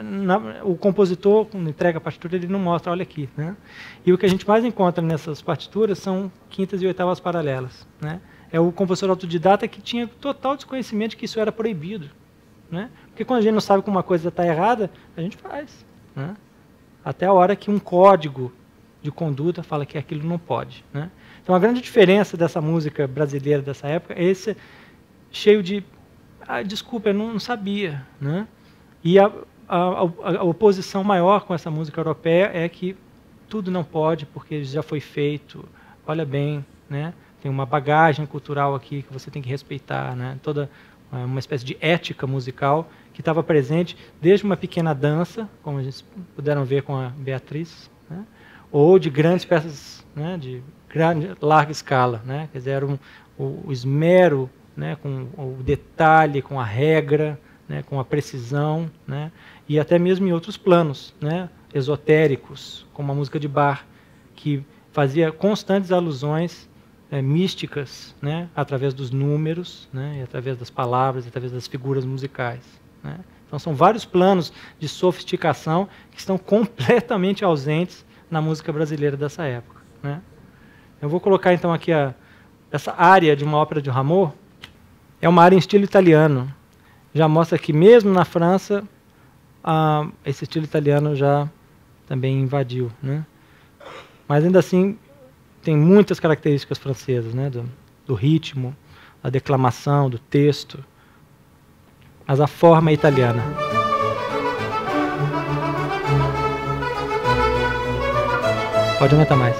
Na, o compositor, quando entrega a partitura, ele não mostra, olha aqui. Né? E o que a gente mais encontra nessas partituras são quintas e oitavas paralelas. Né? É o compositor autodidata que tinha total desconhecimento de que isso era proibido. Né? Porque quando a gente não sabe que uma coisa está errada, a gente faz. Né? Até a hora que um código de conduta fala que aquilo não pode. Né? Então a grande diferença dessa música brasileira dessa época é esse cheio de ah, desculpa, eu não, não sabia. Né? E a, a, a, oposição maior com essa música europeia é que tudo não pode porque já foi feito. Olha bem, né? tem uma bagagem cultural aqui que você tem que respeitar, né? toda é, uma espécie de ética musical que estava presente desde uma pequena dança, como gente puderam ver com a Beatriz, né? ou de grandes peças né? de grande, larga escala. Né? Quer dizer, um, o, o esmero né, com o detalhe, com a regra, né, com a precisão, né, e até mesmo em outros planos, né, esotéricos, como a música de bar, que fazia constantes alusões é, místicas, né, através dos números, né, através das palavras, através das figuras musicais. Né. Então são vários planos de sofisticação que estão <laughs> completamente ausentes na música brasileira dessa época. Né. Eu vou colocar então aqui a, essa área de uma ópera de Rameau, é uma área em estilo italiano. Já mostra que mesmo na França, esse estilo italiano já também invadiu. Né? Mas ainda assim, tem muitas características francesas, né? do, do ritmo, da declamação, do texto. Mas a forma é italiana. Pode aumentar mais.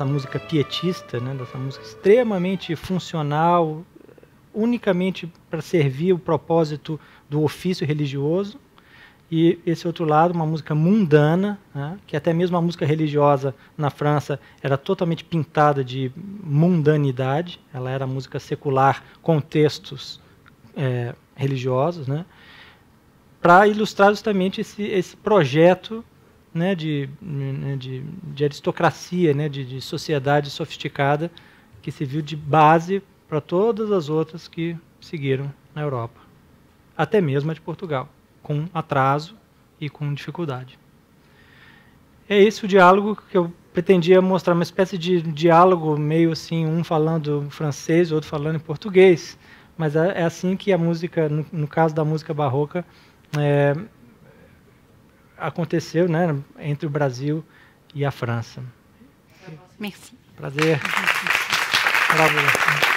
Lado essa música pietista, né, dessa música extremamente funcional, unicamente para servir o propósito do ofício religioso, e esse outro lado, uma música mundana, né, que até mesmo a música religiosa na França era totalmente pintada de mundanidade, ela era música secular com textos é, religiosos, né, para ilustrar justamente esse, esse projeto né, de, né, de, de, aristocracia, né, de, de sociedade sofisticada que se viu de base para todas as outras que seguiram na Europa, até mesmo a de Portugal, com atraso e com dificuldade. É esse o diálogo que eu pretendia mostrar, uma espécie de diálogo meio assim, um falando francês, outro falando em português, mas é, é assim que a música, no, no caso da música barroca, é, aconteceu né, entre o Brasil e a França. Merci. Prazer. Bravo.